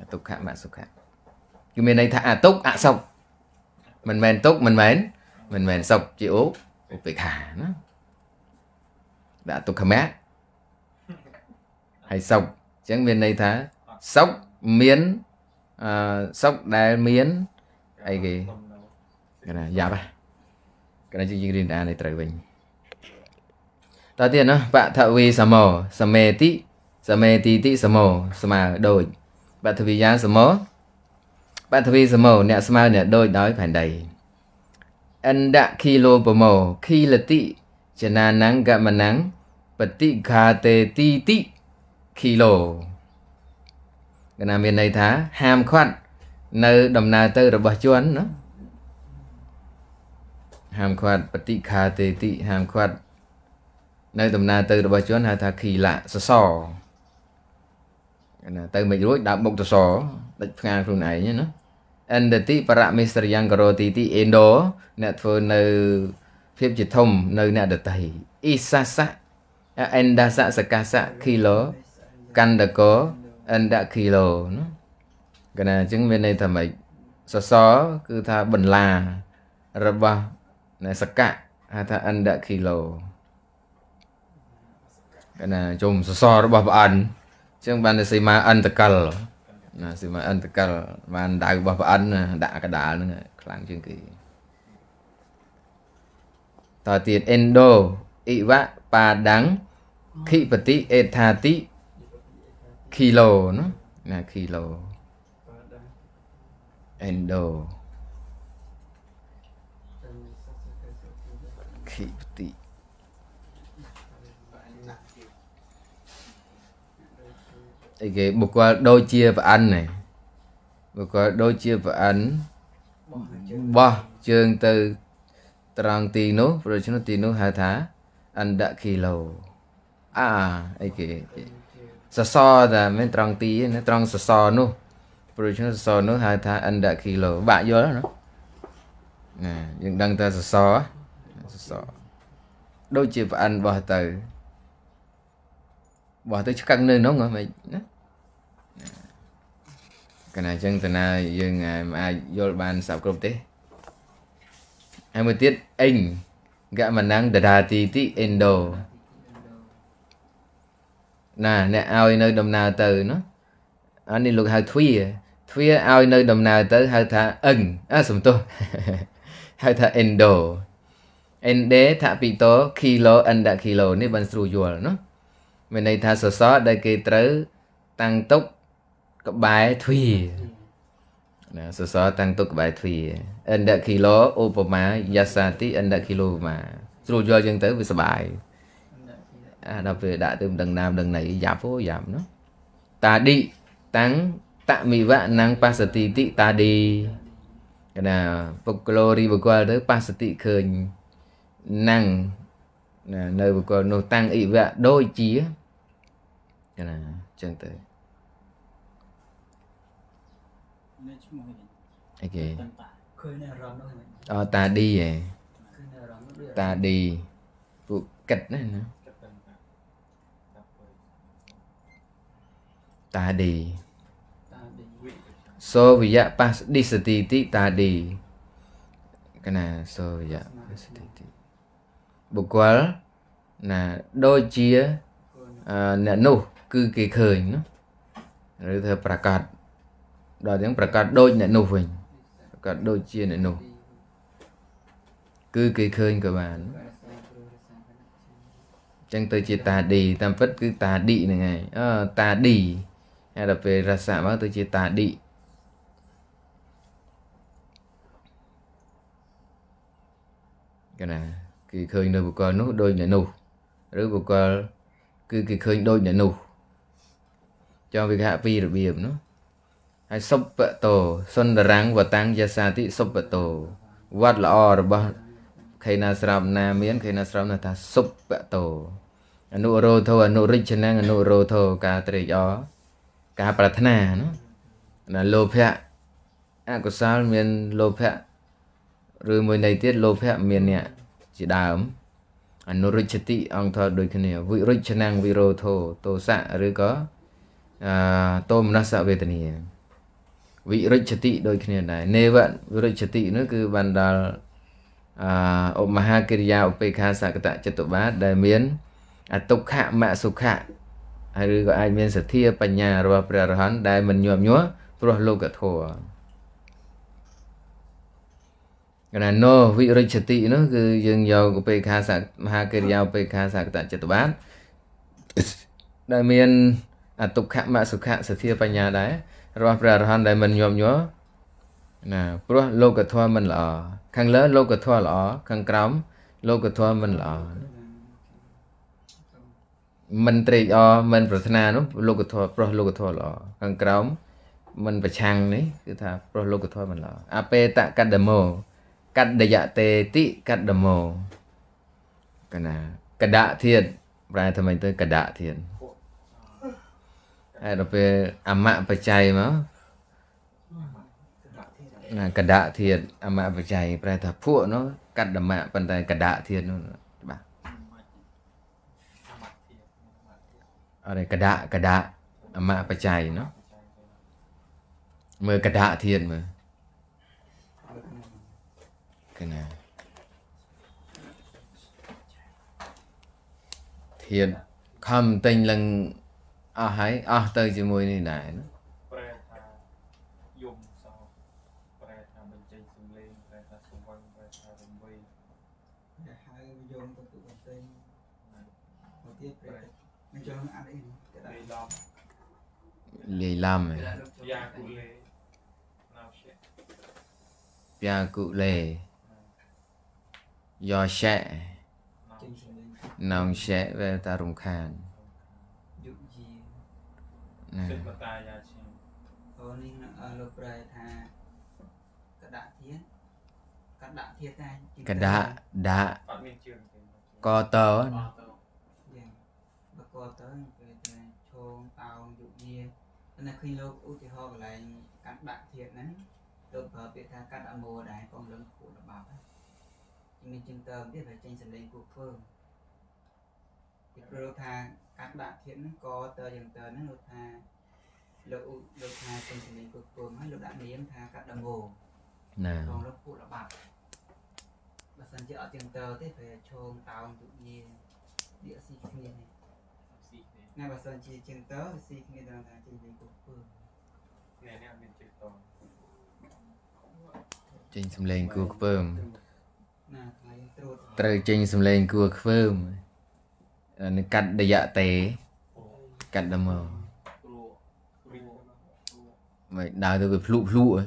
អតុខមសុខៈគឺមានន័យថាអតុអសុខមិនមែនទុកមិនមែន មិនមែនសុខជាអូឧបេក្ខាណាដាក់ទុក្ខមៈហើយសុខអញ្ចឹងមានន័យថាសុខមានអឺសុខដែលមានអីគេគេណាយ៉ាប់ហ៎គេណាយើងរៀនអានឲ្យត្រូវវិញតើទៀតណាបថវីសមោសមេតិសមេតិតិសមោស្មើដូចបថវិយាសមោបថវីសមោអ្នកស្មើអ្នកដូចដោយផែនដី អណ្ដគីឡូបមោគីលតិចនានង្កមនੰបតិឃាតេទីតិគីឡូកណាមានន័យថាហាមឃាត់នៅដំណើរទៅរបស់ជនណាហាមឃាត់បតិខាតេតិហាមឃាត់នៅដំណើរទៅរបស់ជនហៅថាខីលៈសសរណាទៅមិនរួចដាក់បុកសសរដាច់ផ្ងាខ្លួនឯងណា អន្តតិបរមេស្ត្រយ៉ាងករទីទីអេណ្ដូអ្នកធ្វើនៅភាពជាធំនៅអ្នកដតីអ៊ីសាសៈអណ្ដាសៈសកាសៈគីឡូកណ្ដកោអណ្ដគីឡូណាកណាអញ្ចឹងមានន័យថាម៉េចសសរគឺថាបន្លារបស់ណែសកៈហៅថាអណ្ដគីឡូកណាជុំសសររបស់ព្រះអិនអញ្ចឹងបានតែសីមាអន្តកល ណាសីមាអន្តកលបានដៅរបស់ព្រះអិនណាដាក់កដាលហ្នឹងខ្លាំងជាងគេតទៅទៀត endo អ៊ីវៈបាដាំងខិបតិអេថាតិគីឡូណាណាគីឡូ endo ខិបតិ អីគេបុគ្គលដូចជាប្រអិនហ្នឹងបុគ្គលដូចជាប្រអិនបោះជើងទៅត្រង់ទីនោះព្រោះឆ្នាំទីនោះហៅថាអណ្ដគីឡូអាអីគេសសរតែមិនត្រង់ទីណាត្រង់សសរនោះព្រោះឆ្នាំសសរនោះហៅថាអណ្ដគីឡូបាក់យល់ណាណាយើងដឹងតែសសរសសរដូចជាប្រអិនបោះទៅ បោះទៅឆ្កឹងនៅនោះហ៎មិនណាកណាអញ្ចឹងតាណាយើងអាចយល់បានសັບគ្រប់ទេហើយមួយទៀតអេងកមណងដដាទីទីអេនដូណាអ្នកឲ្យនៅដំណើរទៅណាអានេះលោកហៅទ្វាទ្វាឲ្យនៅដំណើរទៅហៅថាអឹងអើសំទោសហៅថា endo ende ថាពីត kilo anda kilo នេះបានស្រួលយល់ណា មានន័យថាសសរដែលគេត្រូវតាំងទុកក្បែរទ្វាណាសសរតាំងទុកក្បែរទ្វាអិនដគីឡូឧបមាយាសាទីអិនដគីឡូឧបមាស្រួលយល់ចឹងទៅវាសុបាយអាដល់ពេលដាក់ទៅមិនដឹងណាមដឹងណីយ៉ាប់ហូយ៉ាប់ណាតាឌីតាំងតមិវៈណੰបសតិតិតាឌីកណាពុកឡូរីបកលទៅបសតិឃើញណੰណានៅបកលនោះតាំងអិវៈដូចជា កណាចឹងទៅនេះឈ្មោះវិញអីគេតាំងតាឃើញនៅអារម្មណ៍នោះវិញអតាឌីហ៎ឃើញនៅអារម្មណ៍នោះដូចតាឌីពួ កគិតណាណាគិតទៅតាតាពុយតាឌីតាឌីវិសូវិយៈបសឌិសតិតិតាឌីកណាសូវិយៈបសតិតិបុគ្គលណាដូចជាអឺអ្នកនោះគឺគេឃើញណាឬថាប្រកាសដល់ទាំងប្រកាសដូចអ្នកនោះវិញប្រកាសដូចជាអ្នកនោះគឺគេឃើញក៏បានចឹងទៅជាតាឌីតាមពិតគឺតាឌីហ្នឹងហើយអឺតាឌីហើយដល់ពេលរស័កមកទៅជាតាឌីកណាគឺឃើញនៅបុគ្គលនោះដូចអ្នកនោះឬបុគ្គលគឺគេឃើញដូចអ្នកនោះ ចង់វាគេហាក់ពីររបៀបនោះហើយសុបតោសុនដរាំងវតាំងយសាតិសុបតោវត្តល្អរបស់ខេណាស្រោបណាមានខេណាស្រោបណាថាសុបតោអនុរោធោអនុរិជ្ជណងអនុរោធោការត្រេកអរការប្រាថ្នាណាណាលោភៈអកុសលមានលោភៈឬមួយន័យទៀតលោភៈមានអ្នកជាដើមអនុរិជ្ជតិអង្គធរដូចគ្នាវិរិជ្ជណងវិរោធោទោសៈឬក៏ អឺតោមនស្សវេទនាវិរិជ្ជតិដូចគ្នាដែរនេវៈវិរិជ្ជតិនោះគឺបានដល់អឧបមហាកិរិយាឧបេខាសកតចិត្តបាទដែលមានអតុខៈមសុខៈហើយឬក៏អាចមានសទ្ធាបញ្ញារបស់ព្រះអរហន្តដែលមិនញាប់ញ័រព្រោះលោកធម៌កណាណូវិរិជ្ជតិនោះគឺយើងយកឧបេខាសមហាកិរិយាឧបេខាសកតចិត្តបាទដែលមាន អតុខៈមសុខៈសទ្ធាបញ្ញាដែររបស់ព្រះអរហន្តដែលមិនញាប់ញ័រណាព្រោះលោកធម៌មិនល្អខាងលើលោកធម៌ល្អខាងក្រោមលោកធម៌មិនល្អមិនត្រេកអរមិនប្រាថ្នានោះលោកធម៌ប្រុសលោកធម៌ល្អខាងក្រោមមិនប្រឆាំងនេះគឺថាប្រុសលោកធម៌មិនល្អអបេតកដមោកដយតេតិកដមោកណាកដៈធាតប្រែថាម៉េចទៅកដៈធាត ហើយដល់ពេលអមៈបច្ច័យមកណាកដៈធាតអមៈបច្ច័យប្រែថាភក់នោះកដមៈប៉ុន្តែកដៈធាតនោះច្បាស់អរេកដៈកដៈអមៈបច្ច័យនោះមើលកដៈធាតមើលកណាធាតខំតែងឡើង អស់ហើយអស់ទៅជាមួយនេះដែរណាប្រែថាយំសោប្រែថាបញ្ចេញសំឡេងប្រែថាសង្វឹងប្រែថារំវៃដែលហៅយោងទៅទុកបន្ទិញមកទៀតប្រែមិនចង់អានអីតែដៃលេឡំលាយឡំហ៎យ៉ាគូលេណៅជា Pia cụ lề Do sẽ ចេញសំឡេង Nòng sẽ về ta rùng khàn យុជា Nè សិទ្ធមតាយ៉ាឈៀងអូនេះលោកប្រែថាកដាក់ធាតកដាក់ធាតតែ Cả đạ đạ អត់មានជើងទេ Co tớ អស់ទៅយ៉ាងបកទៅពេលតែឈងតោងយុញាប៉ុន្តែឃើញលោកឧទាហរណ៍កន្លែងកាត់ដាក់ធាតហ្នឹងលោកប្រើពាក្យថាកាត់អមោដែរកងលឹងខួរល្បាប់ហ្នឹងមានជាងតើទៀតតែចេញសម្លេងគូធ្វើ ពីព្រោះថាកាត់ដាក់ធាតហ្នឹងក៏តើយ៉ាងតើហ្នឹងលោកថាលោកលោកថាចេញសម្លេងគូធ្វើហើយលោកដាក់នាមថាកាត់អមោណាកងលឹងខួរល្បាប់បើសិនជាអត់ជាងតើទេពេលឈោងតោងយុញាវាអត់ស៊ីគ្នាទេស៊ីគ្នាណាបើសិនជាជាងតើវាស៊ីគ្នាដល់ថាចេញលេងគូធ្វើនេះនេះមានចិត្តតចេញសំឡេងគួរខ្ពើមណាថ្ងៃត្រួតត្រូវចេញសំឡេងគួរខ្ពើមអា នឹងកាត់ដយៈទេកាត់ដើមមកដើរទៅវាភ្លុភ្លុហ៎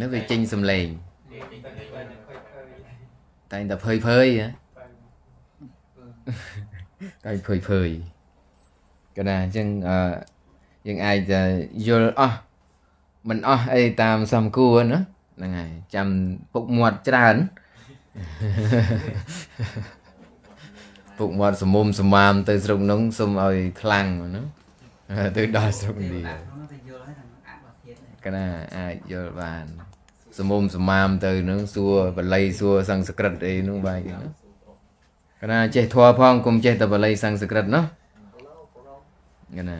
នឹងវាចេញសំឡេងតែតែភើយភើយតែភើយភើយកណាអញ្ចឹងអឺយើងអាចទៅយល់អស់មិនអស់អីតាមសំគួរណាហ្នឹងហើយចាំពុកមាត់ច្រើន ពុកមាត់សមុំសមាមទៅស្រុកនោះសុំឲ្យខ្លាំងណាទៅដល់ស្រុកឥណ្ឌាដាក់ក្នុងទៅយល់ហើយថាមិនអាចបោះទៀតទេកណាអាចយល់បានសមុំសមាមទៅនឹងសួរបល័យសួរសង្ស្ក្រឹតអីនោះបែរគេណាកណាចេះធัวផងកុំចេះតែបល័យសង្ស្ក្រឹតណាកណា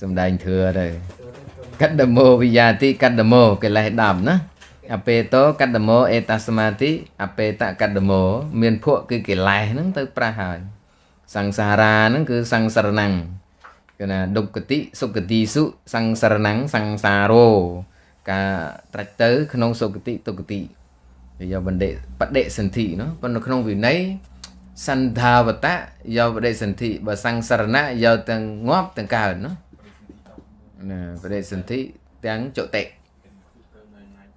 សំដែងធឿទៅចូលទៅក្រុមកត្តមោវិយាតិកត្តមោកិលេស10ណា អបេតោកត្តមោអេតសមាតិអបេតកត្តមោមានភក់គឺកិលេសហ្នឹងទៅប្រះហើយសង្សារាហ្នឹងគឺសង្សារណੰគឺណាដុគតិសុគតិសុសង្សារណੰសង្សារោការត្រាច់ទៅក្នុងសុគតិទុគតិវាយកបណ្ឌិបដិសន្ធិណាប៉ុន្តែក្នុងវិន័យសន្ធាវតៈយកបដិសន្ធិបើសង្សារណៈយកទាំងងាប់ទាំងកើតណាណាបដិសន្ធិទាំងចុតិ ទៅនៅណាលេង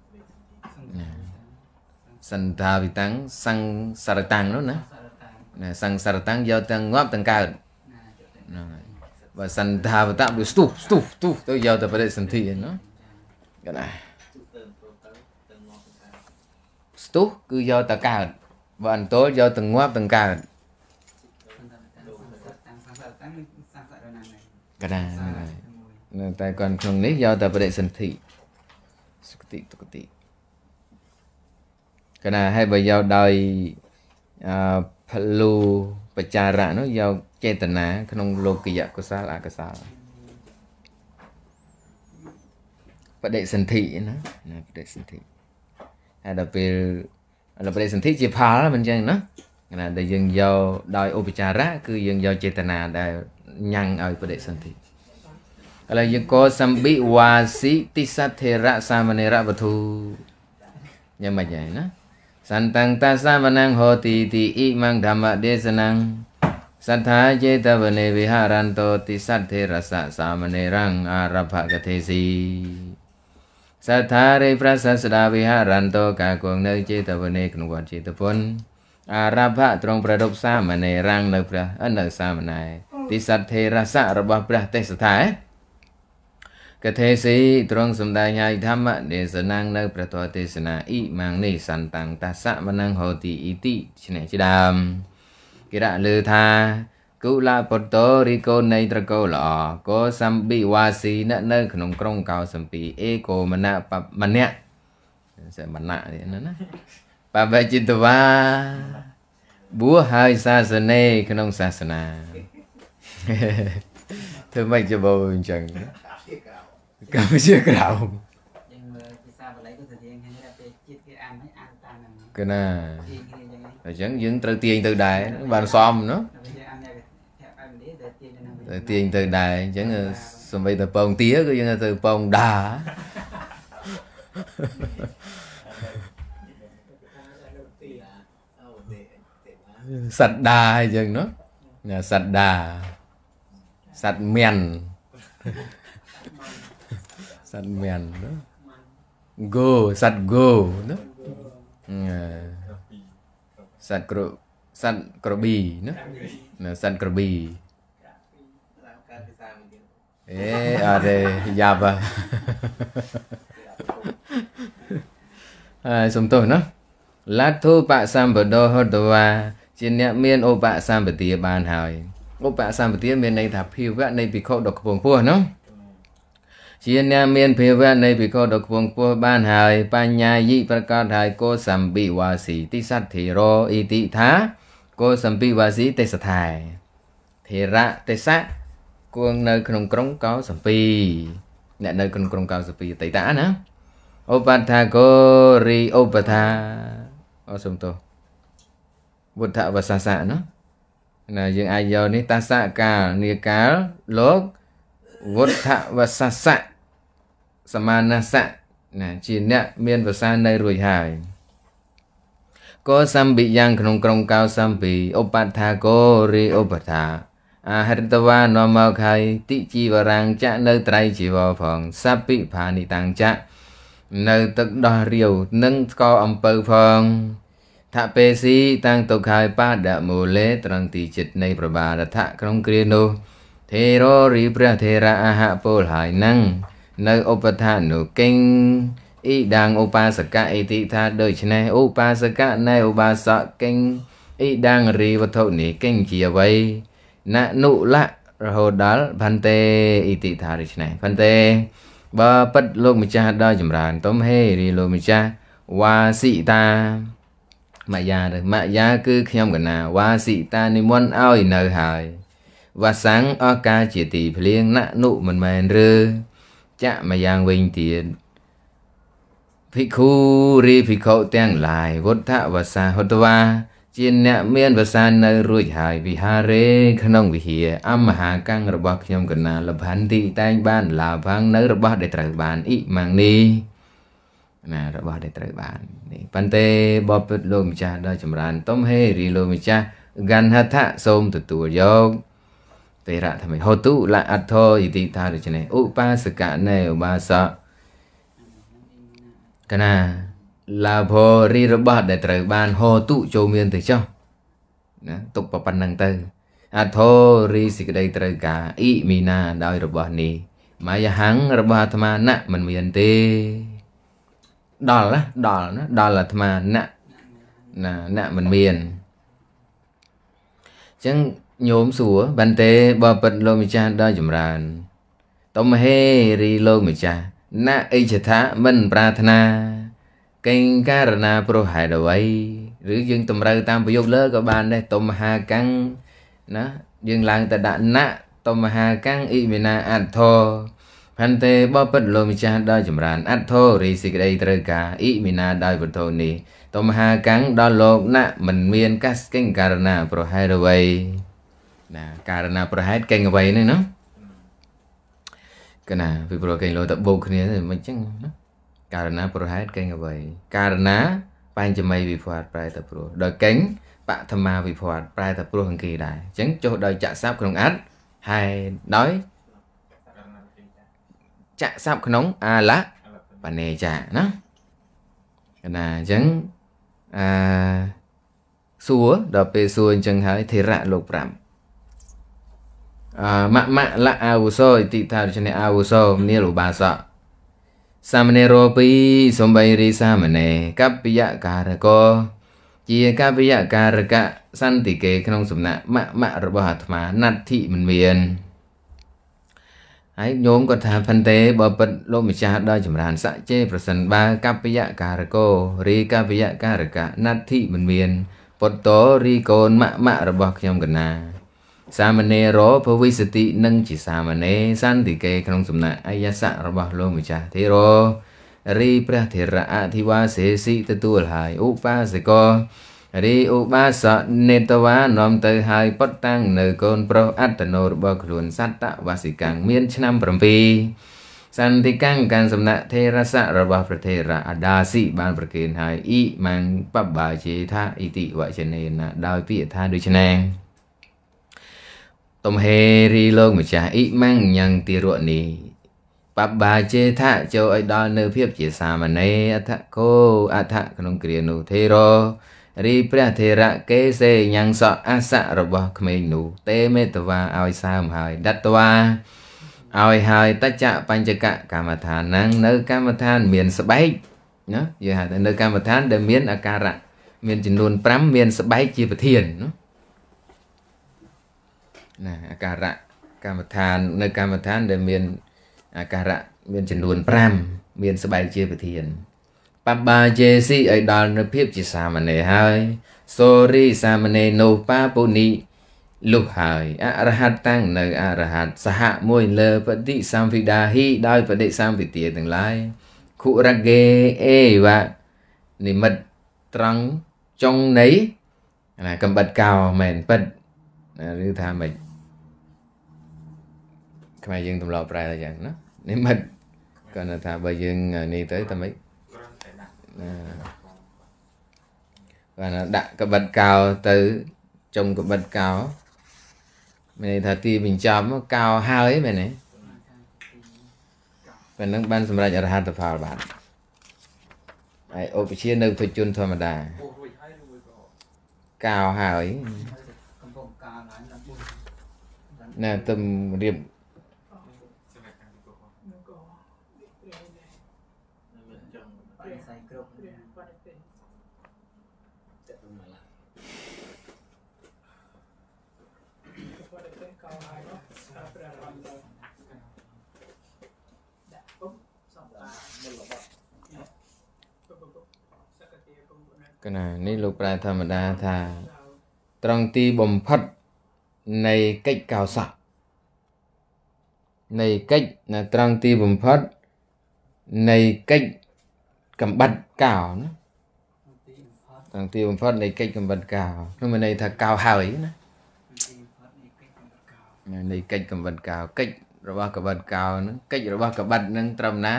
ស៊ី សន្តាវិតាំងសង្សារតាំងនោះណាសារតាំងណាសង្សារតាំងយកទាំងងាប់ទាំងកើតណាចុះទៅហ្នឹងហើយបើសន្តាវតៈវាស្ទុះស្ទុះស្ទុះទៅយកតែបដិសន្ធិឯណាកណាជុំទៅទៅទៅទៅមកទៅតាមស្ទុះគឺយកតែកើតបើអន្ទោលយកទាំងងាប់ទាំងកើតសន្តាតាំងសង្សារតាំងសង្សារណាស់កណាសាហ្នឹងហើយមួយនៅតែគាត់ក្នុងនេះយកតែបដិសន្ធិសុគតិទុគតិ កណាហើយបើយកដោយអឺពលូបច្ចារៈនោះយកចេតនាក្នុងលោកយៈកុសលអកុសលបដិសន្ធិណាណាបដិសន្ធិហើយដល់ពេលដល់បដិសន្ធិជាផលមិនចឹងណាណាដែលយើងយកដោយឧបចារៈគឺយើងយកចេតនាដែលញ៉ាំងឲ្យបដិសន្ធិឥឡូវយើងក៏សម្បិវាសិតិសទ្ធិរៈសាមណេរវធុញ៉ាំមិនយ៉ាងណា សន្តੰតសមណੰហោតិតិអ៊ីមੰធម្មទេសនੰសទ្ធាចេតវនេវិហរន្តោតិសទ្ធិរសៈសាមណេរੰអារភកទេស៊ីសទ្ធារិប្រសស្ដាវិហរន្តោកាគងនៅចេតវនេក្នុងវត្តចេតពុនអារភៈត្រង់ប្រដប់សាមណេរੰនៅព្រះអនៅសាមណេរតិសទ្ធិរសៈរបស់ព្រះទេសថាឯ កថេស៊ីទ្រង់សំដែងឲ្យធម្មទេសនាងនៅព្រះធម៌ទេសនាអ៊ីម៉ាងនេះសន្តੰតសមណੰហោតិអ៊ីតិឆ្នេះជាដើមគេរកលើថាគុលពុទ្ធោរីកូននៃត្រកូលល្អកោសម្បិវាស៊ីនៅនៅក្នុងក្រុងកោសំពីអេកោមណៈបមណៈសេមណៈនេះណាណាបបជិតវាបួសហើយសាសនេក្នុងសាសនាធ្វើម៉េចជាបោអញ្ចឹងកម្ពុជាក្រៅយើងមើលភាសាបាលីក៏ទៅរៀងហ្នឹងតែពេលជាតិគេអានហើយអានតាមហ្នឹងកណា ទាញគ្នាយ៉ាងហ្នឹងអញ្ចឹងយើងត្រូវទាញទៅដែរបានសមណាតែយើងអានយ៉ាងថាបែបនេះតែទា សំបីទៅពងទាគឺយើងទៅពងដាទីអូទេទេណាសត្វដាអញ្ចឹងណាណាសត្វដាសត្វមៀនសត្វមៀនណាហ្គោសត្វហ្គោណាអឺសត្វក្រសត្វក្រប៊ីណាណាសត្វក្រប៊ីតាមការភាសាមួយទៀតអេអត់ទេយ៉ាប់ហ่ะហើយសុំទោសណាលទ្ធុបសម្បដោហតវាជាអ្នកមានឧបសម្បទាបានហើយឧបសម្បទាមានន័យថាភាវៈនៃភិក្ខុដ៏ខ្ពង់ខ្ពស់នោះ ជាអ្នកមានភាវៈនៃភិក្ខុដ៏ខ្ពង់ខ្ពស់បានហើយបញ្ញាយិប្រកាសហើយកោសម្បិវាស៊ីតិសទ្ធិរោអ៊ីតិថាកោសម្បិវាស៊ីទេសថែធេរៈទេសៈគួងនៅក្នុងក្រុងកោសម្ពីអ្នកនៅក្នុងក្រុងកោសម្ពីតៃតាណាឧបថាកោរីឧបថាអសុំទោវុទ្ធវសាសៈណាណាយើងអាចយកនេះតាសកាលនីកាលលោកវុទ្ធវសាសៈ សមានសៈណាជាអ្នកមានភាសានៅរួចហើយក៏សម្បិយ៉ាងក្នុងក្រុងកៅសម្ពីឧបថាកោរីឧបថាអហរិតវានាំមកហើយតិជីវរាំងចៈនៅត្រៃជីវផងសពិផានិតាំងចៈនៅទឹកដោះរាវនិងស្កអំពៅផងថាពេស៊ីតាំងទុកហើយបាដមូលេត្រង់ទីចិត្តនៃប្របាទថៈក្នុងគ្រានោះថេររីព្រះថេរអហពលហើយនឹង នៅឧបថានុកិញអ៊ីដាងឧបាសកៈអេតិថាដូច្នេះឧបាសកៈនៃឧបាសកកិញអ៊ីដាងរីវត្ថុនេះកិញជាអ្វីណនុលៈរហូតដល់ផន្ទេអ៊ីតិថាដូច្នេះផន្ទេបើពិតលោកម្ចាស់ដល់ចម្រើនទុំហេរីលោកម្ចាស់វ៉ាសិតាមយ៉ាទៅមយ៉ាគឺខ្ញុំកណាវ៉ាសិតានិមន្តឲ្យនៅហើយវ៉ាសាំងអកាជាទីភ្លៀងណនុមិនមែនឬ ចាក់មកយ៉ាងវិញទៀតភិក្ខុរីភិក្ខុទាំងឡាយវុទ្ធវសាហុតវាជាអ្នកមានវសានៅរួចហើយវិហារេក្នុងវិហារអមហាកាំងរបស់ខ្ញុំកណាលផន្តិតែងបានឡាបាំងនៅរបស់ដែលត្រូវបានអ៊ីម៉ាំងនេះណារបស់ដែលត្រូវបាននេះប៉ុន្តែបបិទ្ធលោកម្ចាស់ដ៏ចម្រើនទំហេរីលោកម្ចាស់កណ្ហថៈសូមទទួលយក ទេរៈធម្មហោតុលអត្ថោយតិថាដូច្នេះឧបាសកណែឧបាសកកណាឡាភរីរបស់ដែលត្រូវបានហោតុចូលមានទៅចុះណាទុកប៉ុណ្ណឹងទៅអត្ថោរីសេចក្តីត្រូវការអ៊ីមីណាដោយរបស់នេះម៉ាយហੰរបស់អាត្មាណមិនមានទេដល់ណាដល់ណាដល់អាត្មាណណាណមិនមានអញ្ចឹង ញោមសួរបន្តែបើពិតលោកម្ចាស់ដល់ចម្រើនតុមហេរីលោកម្ចាស់ណអិច្ឆថាមិនប្រាថ្នាកេងការណាព្រោះហេតុអ្វីឬយើងតម្រូវតាមប្រយោគលើក៏បានដែរតុមហាកាំងណាយើងឡើងទៅដាក់ណតុមហាកាំងអ៊ីមីណាអត្ថោផន្តែបបិទ្ធលោកម្ចាស់ដល់ចម្រើនអត្ថោរីសេចក្តីត្រូវការអ៊ីមីណាដោយវត្ថុនេះតុមហាកាំងដល់លោកណមិនមានកសកិង្ការណាប្រហែលអ្វី ណាការណាប្រហែលកេងអ្វីនេះណាកណាពីព្រោះកេងលោទៅបោកគ្នាមិនចឹងណាការណាប្រហែលកេងអ្វីការណាបញ្ចមីវិភ័តប្រែតែព្រោះដល់កេងបឋមាវិភ័តប្រែតែព្រោះអង្គីដែរអញ្ចឹងចុះដោយចាក់សាប់ក្នុងអត្តហើយដោយចាក់សាប់ក្នុងអាឡាបនេចាណាកណាអញ្ចឹងអឺសួរដល់ពេលសួរអញ្ចឹងហើយធិរៈលោក5អ មមលអាវុសោឥតិថាដូច្នេះអាវុសោនាលឧបាសកសាមណេរោពីសំបីរីសាមណេកពយការកោជាកពយការកៈសន្តិកេក្នុងសំណាក់មមរបស់អាត្មាណដ្ឋិមិនមានហើយញោមក៏ថាផន្តែបើពិតលោកម្ចាស់ដល់ចម្រើនស័កជេប្រសិនបើកពយការកោរីកពយការកៈណដ្ឋិមិនមានពុទ្ធោរីកូនមមរបស់ខ្ញុំកណា សាមណេរភវិសតិនឹងជាសាមណេរសន្តិកេក្នុងសំណាក់អាយសៈរបស់លោកម្ចាស់ទេររីព្រះធរៈអធិវាសេសិទទួលហើយឧបាសិកោរីឧបាសកនេតវានាំទៅហើយពតតាំងនៅកូនប្រុសអត្តនោរបស់ខ្លួនសត្តវសិកាំងមានឆ្នាំ7សន្តិកាំងកាន់សំណាក់ទេរស័ករបស់ប្រទេរៈអដាស៊ីបានប្រគេនហើយអ៊ីម៉ាំងបបាជាថាអ៊ីតិវចនេណាដោយពាក្យថាដូច្នេះ ទំហេរីលោកម្ចាស់អ៊ីម៉ាំងញ៉ាំងទីរក់នេះបបាជេថាចូលឲ្យដល់នៅភាពជាសាមណេរអថគោអថក្នុងគ្រានោះទេររីព្រះធេរៈកេសេញ៉ាំងសក់អសៈរបស់ក្មេងនោះទេមេតវាឲ្យសើមហើយដត្តវាឲ្យហើយតច្ចៈបញ្ចកកម្មដ្ឋានហ្នឹងនៅកម្មដ្ឋានមានស្បែកណាយើងហៅថានៅកម្មដ្ឋានដែលមានអាការៈមានចំនួន5មានស្បែកជាប្រធានណា ណាអាការៈកម្មដ្ឋាន នៅកម្មដ្ឋានដែលមានអាការៈមានចំនួន5មានស្បែកជាប្រធានបបាជេស៊ីឲ្យដល់នៅភាពជាសាមណេរហើយសូរីសាមណេរនោះបាពុនីលុះហើយអរហត្តតាំងនៅអរហត្តសហមួយលើបតិសម្វិដាហិដោយបដិសម្វិទាទាំងឡាយខុរកេអេវៈនិមិត្តត្រង់ចុងនៃណាកំបិតកោមែនពិតឬថាម៉េច ខ្មែរយើងទម្លាប់ប្រែតែយ៉ាងណានិមិត្តគាត់ថាបើយើងនេះទៅតែម៉េចគ្រាន់តែដាក់ណាគាត់ថាដាក់កបិតកោទៅចុងកបិតកោមានន័យថាទីបញ្ចប់មកកោហើយមែនទេប៉ុណ្ណឹងបានសម្រេចអរហត្តផលបាទហើយឧបជានៅពុជនធម្មតាពោះរួចហើយឬមួយក៏កោហើយកំពុងកើឡើងដល់បុណ្យណាទំរៀប សម្រាប់ការទីពោះ នៅមានចង់ បរិស័យគ្រប់ ចិត្តរំលាស់ កណានេះលោកប្រែធម្មតាថាត្រង់ទីបំផុតនៃកិច្ចកោសៈនៃកិច្ចណាត្រង់ទីបំផុតនៃកិច្ចកំបិតកោណាទីបំផុតត្រង់ទីបំផុតនៃកិច្ចកំបិតកោនោះមានន័យថាកោហើយណាទីបំផុតនៃកិច្ចកំណត់កោនៃកិច្ចកំបិតកោកិច្ចរបស់កំបិតកោហ្នឹងកិច្ចរបស់កំបិតហ្នឹងត្រឹមណា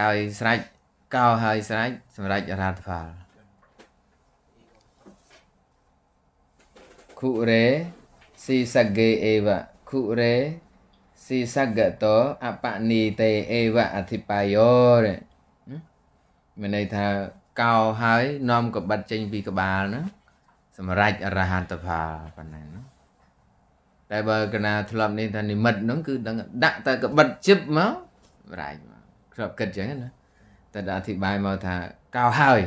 កោយស្រេចកោហើយស្រេចសម្រាប់អរហត្តផល ខុរេស៊ីសកេអេវៈខុរេស៊ីសកតោអបនីតេអេវៈអធិបាយោទេមានន័យថាកោហើយនាំកបិតចេញពីក្បាលហ្នឹងសម្រាប់អរហត្តផលប៉ុណ្ណឹងណាតែបើកណាធ្លាប់នេះថានិមិត្តហ្នឹងគឺដឹងដាក់តែក្បិតជិបមកសម្រាយមកគ្រាប់គិតចឹងណាតែដាក់អធិប្បាយមកថាកោហើយ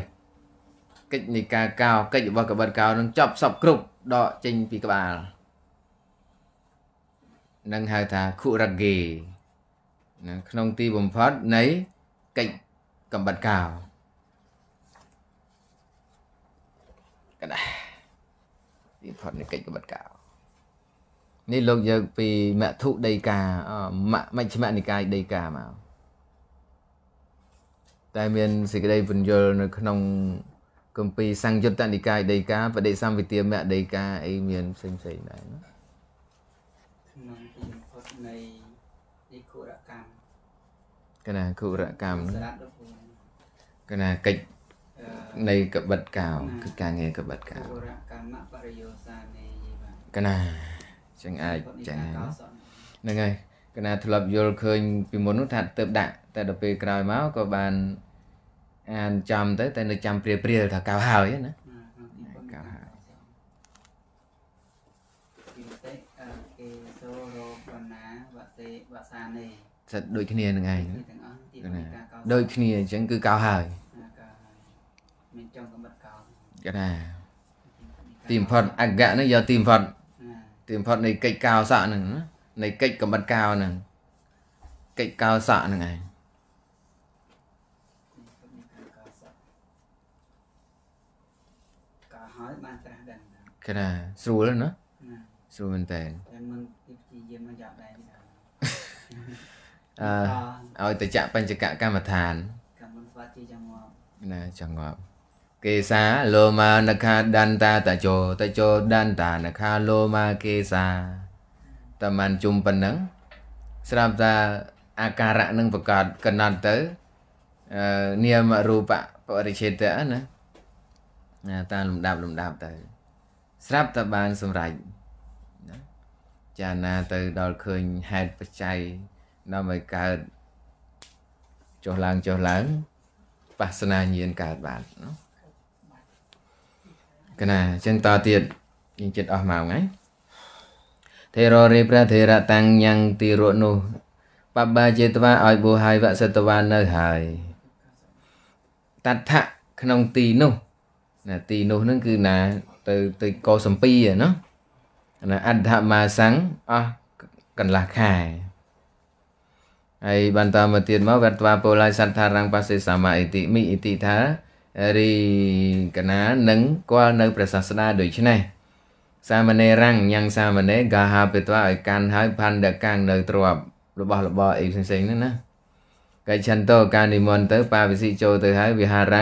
កិច្ចនៃការកោកិច្ចរបស់ក្បិតកោនឹងចប់សពគ្រប់ ដកចេញពីក្បាលនឹងហៅថាខុរហ្គេណាក្នុងទីបំផុតនៃកិច្ចកំបិតកោកដាទីបំផុតនៃកិច្ចកំបិតកោនេះលោកយកពីមធុដីកាអមមជ្ឈមនិកាយដីកាមកតែមានសេចក្តីបញ្យលនៅក្នុង គម្ពីរសង្យុត្តនិកាយដីកាបដិសម្វិទាមដីកាអីមានផ្សេងផ្សេងៗដែរណាក្នុងទីបំផុតនៃនិគរកម្មកណាគុរកម្មសហ្នឹងរៈដល់ពុទ្ធកណាកិច្ចអឺនៃកបិតកោគឺការងារកបិតកោគរកម្មបរិយោសានេយីបាទកណាចឹងអាចពុទ្ធចឹងនិហើយកាណាកោសលហ្នឹងហើយកណាធ្លាប់យល់ឃើញពីមុននោះថាទៅដាក់តែដល់ពេលក្រោយមកក៏បាន អានចាំទៅតែនៅចាំព្រាលព្រាលថាកៅហើយណាក្នុងទីបំផុតកោហើយទីតិអកេសូរោបណាវតេវសានេសិតដូចគ្នានឹងឯងទីទាំងអស់ទីណានិកាកោសលដូចគ្នាអញ្ចឹងគឺកៅហើយណាកោហើយមានចំកំបិតកោកណាទីបំផុតអគ្គហ្នឹងយកទីបំផុតណាទីបំផុតនៃកិច្ចកៅសក់ហ្នឹងណានៃកិច្ចកំបិតកៅហ្នឹងកិច្ចកៅសក់ហ្នឹងឯង ពុទ្ធនិកាកោសលកោ ហើយបានត្រាស់ដឹងណាកណាស្រួលណាណាស្រួលមែនតើតែមិនទីព្យាយាមមកយកដែរនេះដែរអឺឲ្យទៅចាក់បញ្ចកកម្មដ្ឋានកម្មមិនស្វាជាចាំមកណាចង្អប់កេសាលោមានខាដន្តាតចោតចោដន្តានខាលោមាកេសាតមានជុំប៉ុណ្ណឹងស្រាប់តែអាការៈនឹងប្រកាសកណត់ទៅអឺនិយមរូបៈបរិឆេទៈណា ណាតាមលំដាប់លំដាប់ទៅ ស្រាប់តែបានសម្រេចណាចារណាទៅដល់ឃើញហេតុបច្ច័យនាំឲ្យកើតចុះឡើងចុះឡើងបស្សនាញាណកើតបានណាកណាអញ្ចឹងតទៀតយើងចិត្តអស់ម៉ោងហើយថេររិប្រធេរតាំងញ៉ាំងទីរត់នោះបបាចេតវាឲ្យបុហើយវសតវានៅហើយតដ្ឋៈក្នុងទីនោះ ណាទីនោះហ្នឹងគឺណាទៅទៅកោសំពីឯណោះណាអដ្ឋមាសੰងអស់កន្លះខែហើយបន្តមកទៀតមកវត្តវាពល័យសត្ថារੰបសេសមាអិតិមិអិតិថារីកណានឹងគាល់នៅព្រះសាស្តាដូច្នេះសាមណេរੰញ៉ាំងសាមណេរកាហាពិតឲ្យកាន់ហើយផណ្ឌកាំងនៅទ្របរបស់របរអីផ្សេងៗហ្នឹងណាកៃឆន្ទោការនិមន្តទៅបាវិសិចូលទៅហើយវិហារੰ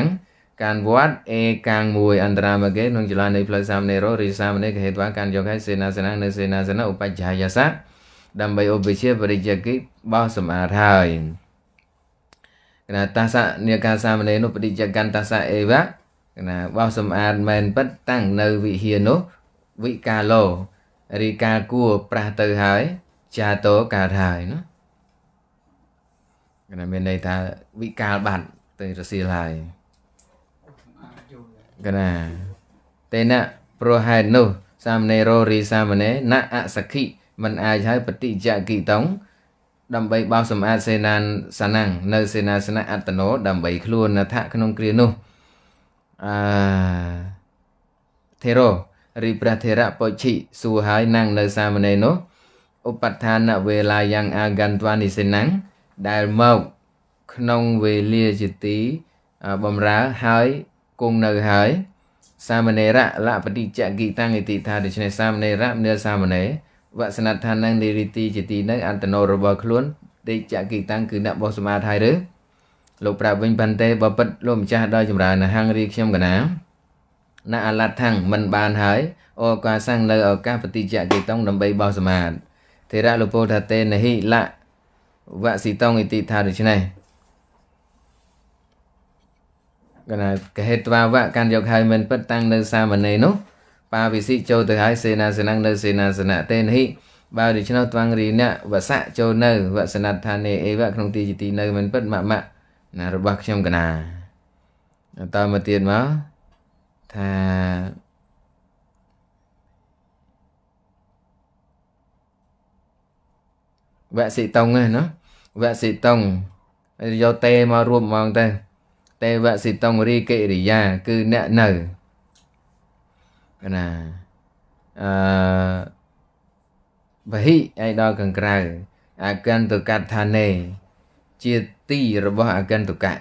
ការវត្តអេកាងមួយអន្តរាមកេក្នុងចលនានៃផ្លូវសាមណេររីសាមណេរកហេតុការយកឲ្យសេនាសនៈនៅសេនាសនៈឧបច្ចាយសៈដើម្បីឧបជាបរិជ្ជកិបោះសម្អាតហើយកណាតាសៈនេកាសាមណេរនោះបរិជ្ជកន្តសៈអេវៈកណាបោះសម្អាតមែនពិតតាំងនៅវិហារនោះវិកាលោរីកាគួរប្រះទៅហើយចាតោកើតហើយណាកណាមានន័យថាវិកាលបាត់ទៅរសៀលហើយ កណាតេណៈព្រោះហេតុនោះសាមណេររីសាមណេរណអសខិមិនអាចហើយបតិចកិតងដើម្បីបោសសម្អាតសេនានសណាំងនៅសេនាសនៈអត្តនោដើម្បីខ្លួនណថក្នុងគ្រានោះអឺធេរោរីព្រះធេរៈពុជិសួរហើយนั่งនៅសាមណេរនោះឧបដ្ឋានវេលាយ៉ាងអាកន្តានិសេណាំងដែលមកក្នុងវេលាជាទីបំរើហើយ គង់នៅហើយសាមណេរៈលបតិចកិតាំងឥតិថាដូច្នេះសាមណេរៈមានសាមណេរវសនដ្ឋាននឹងនិរិទីជាទីនៅអន្តនោរបស់ខ្លួនទេចកិតាំងគឺអ្នកបោះសមាធិហើយឬលោកប្រាប់វិញបន្តែបបិទ្ធលោកម្ចាស់ដល់ចម្រើនហង្រីខ្ញុំកណាណអលដ្ឋាំងមិនបានហើយអូកាសាំងនៅឱកាសបតិចកិតងដើម្បីបោះសមាធិធេរៈលោកពោលថាតេនហិលៈវសិតងឥតិថាដូច្នេះ កណាកហេតវាវៈកាន់យកហើយមិនពិតតាំងនៅសាមណេរនោះបាវិសិចូលទៅហើយសេនាសនៈនៅសេនាសនៈតេនហិបើដូច្នោះត្វាំងរីណៈវសៈចូលនៅវសនដ្ឋានេអេវៈក្នុងទីជាទីនៅមិនពិតម៉ាក់ម៉ាក់ណារបស់ខ្ញុំកណាតើមកទៀតមកថាវសិតុងហ្នឹងណាវសិតុងយកតេមករួមហ្មងទៅ តេវសិតុងរីកិរិយា គឺអ្នកនៅណាអឺបហិឯដល់ខាងក្រៅអកន្តកដ្ឋានេជាទីរបស់អកន្តកៈ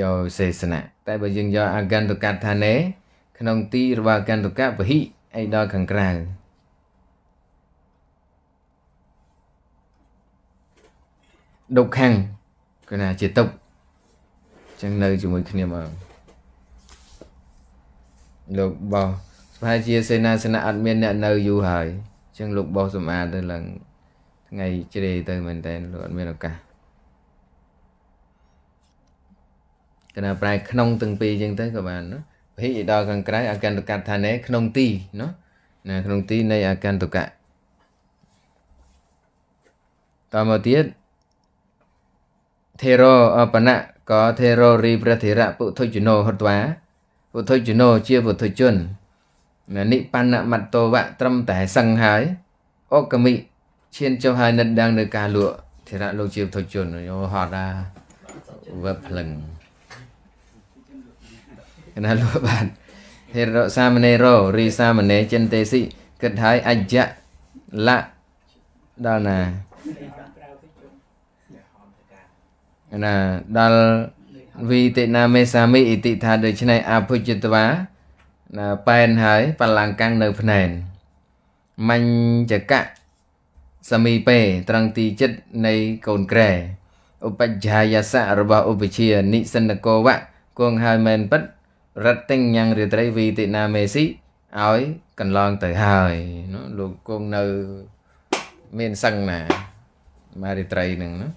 យកសេសនៈតែបើយើងយកអកន្តកដ្ឋានេក្នុងទីរបស់អកន្តកៈបហិឯដល់ខាងក្រៅ ដុកខាំងគឺណាជាទុកចឹងនៅជាមួយគ្នាមកលោកបោះប្រហែលជាសេនាសនៈអត់មានអ្នកនៅយូរហើយអញ្ចឹងលោកបោះសម្អាតទៅឡើងថ្ងៃជ្រេទៅមែនតើលោកអត់មានឱកាសកណាប្រែក្នុងទាំងពីរអញ្ចឹងទៅក៏បានណាភិដល់ខាងក្រៅអកន្តកដ្ឋានេក្នុងទីណាណាក្នុងទីនៃអកន្តកៈតមកទៀត ធេរោអបណៈក៏ធេរោរីព្រះធេរៈពុទ្ធជនោហត្វាពុទ្ធជនោជាពុទ្ធជននិបណ្ណមត្តវៈត្រឹមតែសឹងហើយអកមិឈានចុះហើយនិតដឹងនៅការលក់ធេរៈលោកជាពុទ្ធជនយោហត់ថាវឹបភ្លឹងកណាលក់បានធេរៈសាមណេរោរីសាមណេរចិនទេសិគិតហើយអញ្ញៈលៈដល់ណា ណាដល់វីតិណាមេសាមិអ៊ីតិថាដូច្នេះអភុជិតវាណាប៉ែនហើយបលង្កាំងនៅភ្នែនមញ្ចកៈសមីពេត្រង់ទីចិត្តនៃកូនក្រែឧបច្ឆាយសៈរបស់ឧបជានិសិនកោវៈគង់ហើយមែនពិតរត់ទិញញ៉ាំងរាត្រីវីតិណាមេស៊ីឲ្យកន្លងទៅហើយលោកគង់នៅមានសឹងណាមករាត្រីហ្នឹងណា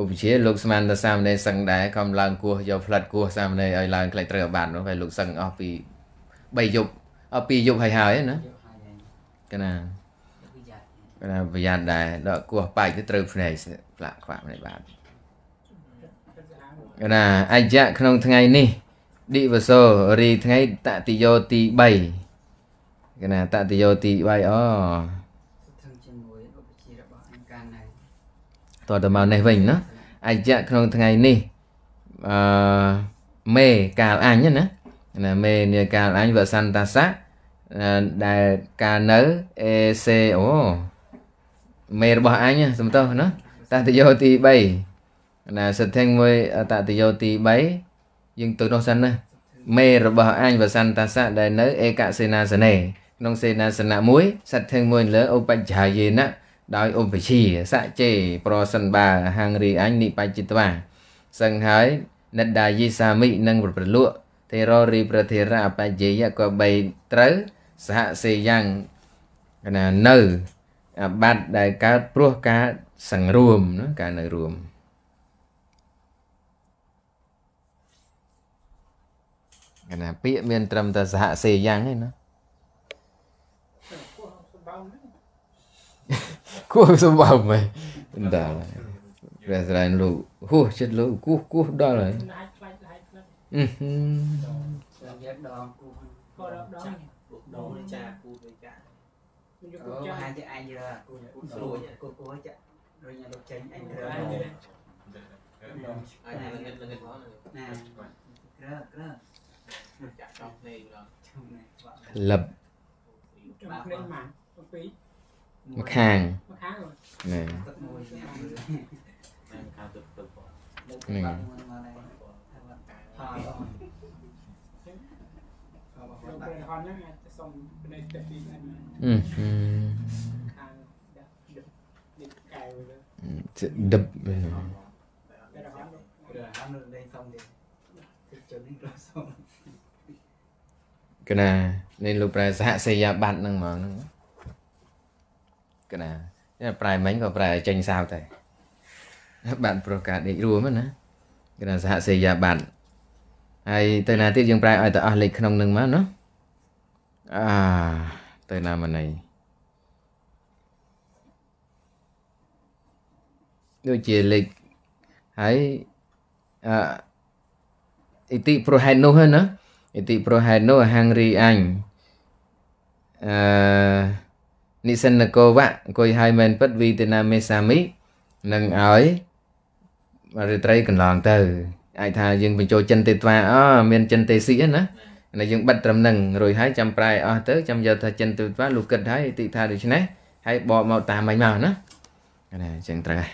ឧបជាលោកស្មានទៅសាមណេរសឹងដែរខំឡើងគោះយកផ្លិតគោះសាមណេរឲ្យឡើងខ្លាចត្រូវអាបត្តិនោះហើយលោកសឹងអស់ពី3យប់អស់2យប់ហើយហើយណាកណាកណាប្រយ័ត្នដែរដល់គោះបែកទៅត្រូវភ្នែកផ្លាក់ខ្វាក់ភ្នែកបាទកណាអញ្ញៈក្នុងថ្ងៃនេះឌិវសោរីថ្ងៃតតិយោទី3កណាតតិយោទី3អូ តទៅមកនេះវិញណាអយៈក្នុងថ្ងៃនេះអឺមេកាលអញណាណាមេនាកាលអញវសន្តាសៈអឺដែលកាលនៅអេសេអូមេរបស់អញសំទោសណាតតយោទី3ណាសិទ្ធិមួយតតយោទី3យើងទៅនោះសិនណាមេរបស់អញវសន្តាសៈដែលនៅ ឯកសេនាសនេក្នុងសេនាសនៈមួយសទ្ធិមួយលើឧបច្ឆាយេណៈ ដោយឧបជាសៈជេប្រសិនបាហាងរីអញនិបច្ចិតវាសឹងហើយនិតដាយិសាមិនិងប្រព្រលក់ទេររីប្រធិរៈអបច្ចេយៈក៏បីត្រូវសហសេយ៉ាងណានៅអាបត្តិដែលកើតព្រោះការសង្រួមណាការនៅរួមកណាពាក្យមានត្រឹមតែសហសេយ៉ាងទេណា គួរសម្បើមែនដល់ព្រះស្រ័យលោក ម្ដងជុំនេះបាក់លឹបចំភ្លេងម៉ានពីមកខាងមកខាងណែទឹកមួយនេះនៅខាងទឹកទឹកបងលើកបាក់មួយមកដែរថាបាក់ផោអត់អបអលោកត់ព្រះហនហ្នឹងអាចសុំផ្នែកទឹកពីហ្នឹងអឺហឺខាងដាក់នេះកែវលើដឹបព្រះហនឬហាមលើលេងសុំទៀតទឹកជន់នេះក៏សុំកណានេះលោកប្រែសហសេយាប័ត្រហ្នឹងហ្មងហ្នឹង កណានេះប្រែមិញក៏ប្រែឲ្យចេញសោតែបាត់ប្រកាសដេករួមហ្នឹងណាកណាសហសេយាប័ត្រហើយទៅណាទៀតយើងប្រែឲ្យទៅអស់លេខក្នុងហ្នឹងមកណាអាទៅណាមកណីដូចជាលេខហើយអអិតិប្រហែលនោះហ្នឹងណាឥតិប្រហែលនោះហាងរីអញអឺ និសិនកោវៈអង្គុយហើយមែនពិតវីតេណាមេសាមីនឹងឲ្យរាត្រីកន្លងទៅអាចថាយើងបញ្ចូលចិនទេត្វាអូមានចិនទេស៊ីណាណាយើងបិទត្រឹមហ្នឹងរួចហើយចាំប្រែអស់ទៅចាំយកថាចិនទេត្វាលោកគិតហើយឥតិថាដូច្នេះហើយបកមកតាមមិញមកណាណាអញ្ចឹងត្រូវហើយ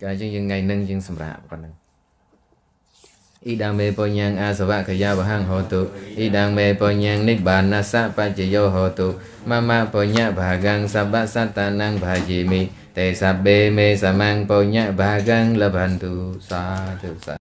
កាលអញ្ចឹងយើងថ្ងៃហ្នឹងយើងសម្រាប់ប៉ុណ្ណឹង y đăng mê po nhang asava sa va hang ho tu y đăng mê po nhang nít bàn na sa pa chi yo ho tu mama po nhạ bà gang sa ba sa ta năng bà chi mi. Te sa bê mê sa mang po nhạ bà gang la bàn tu sa tu sa.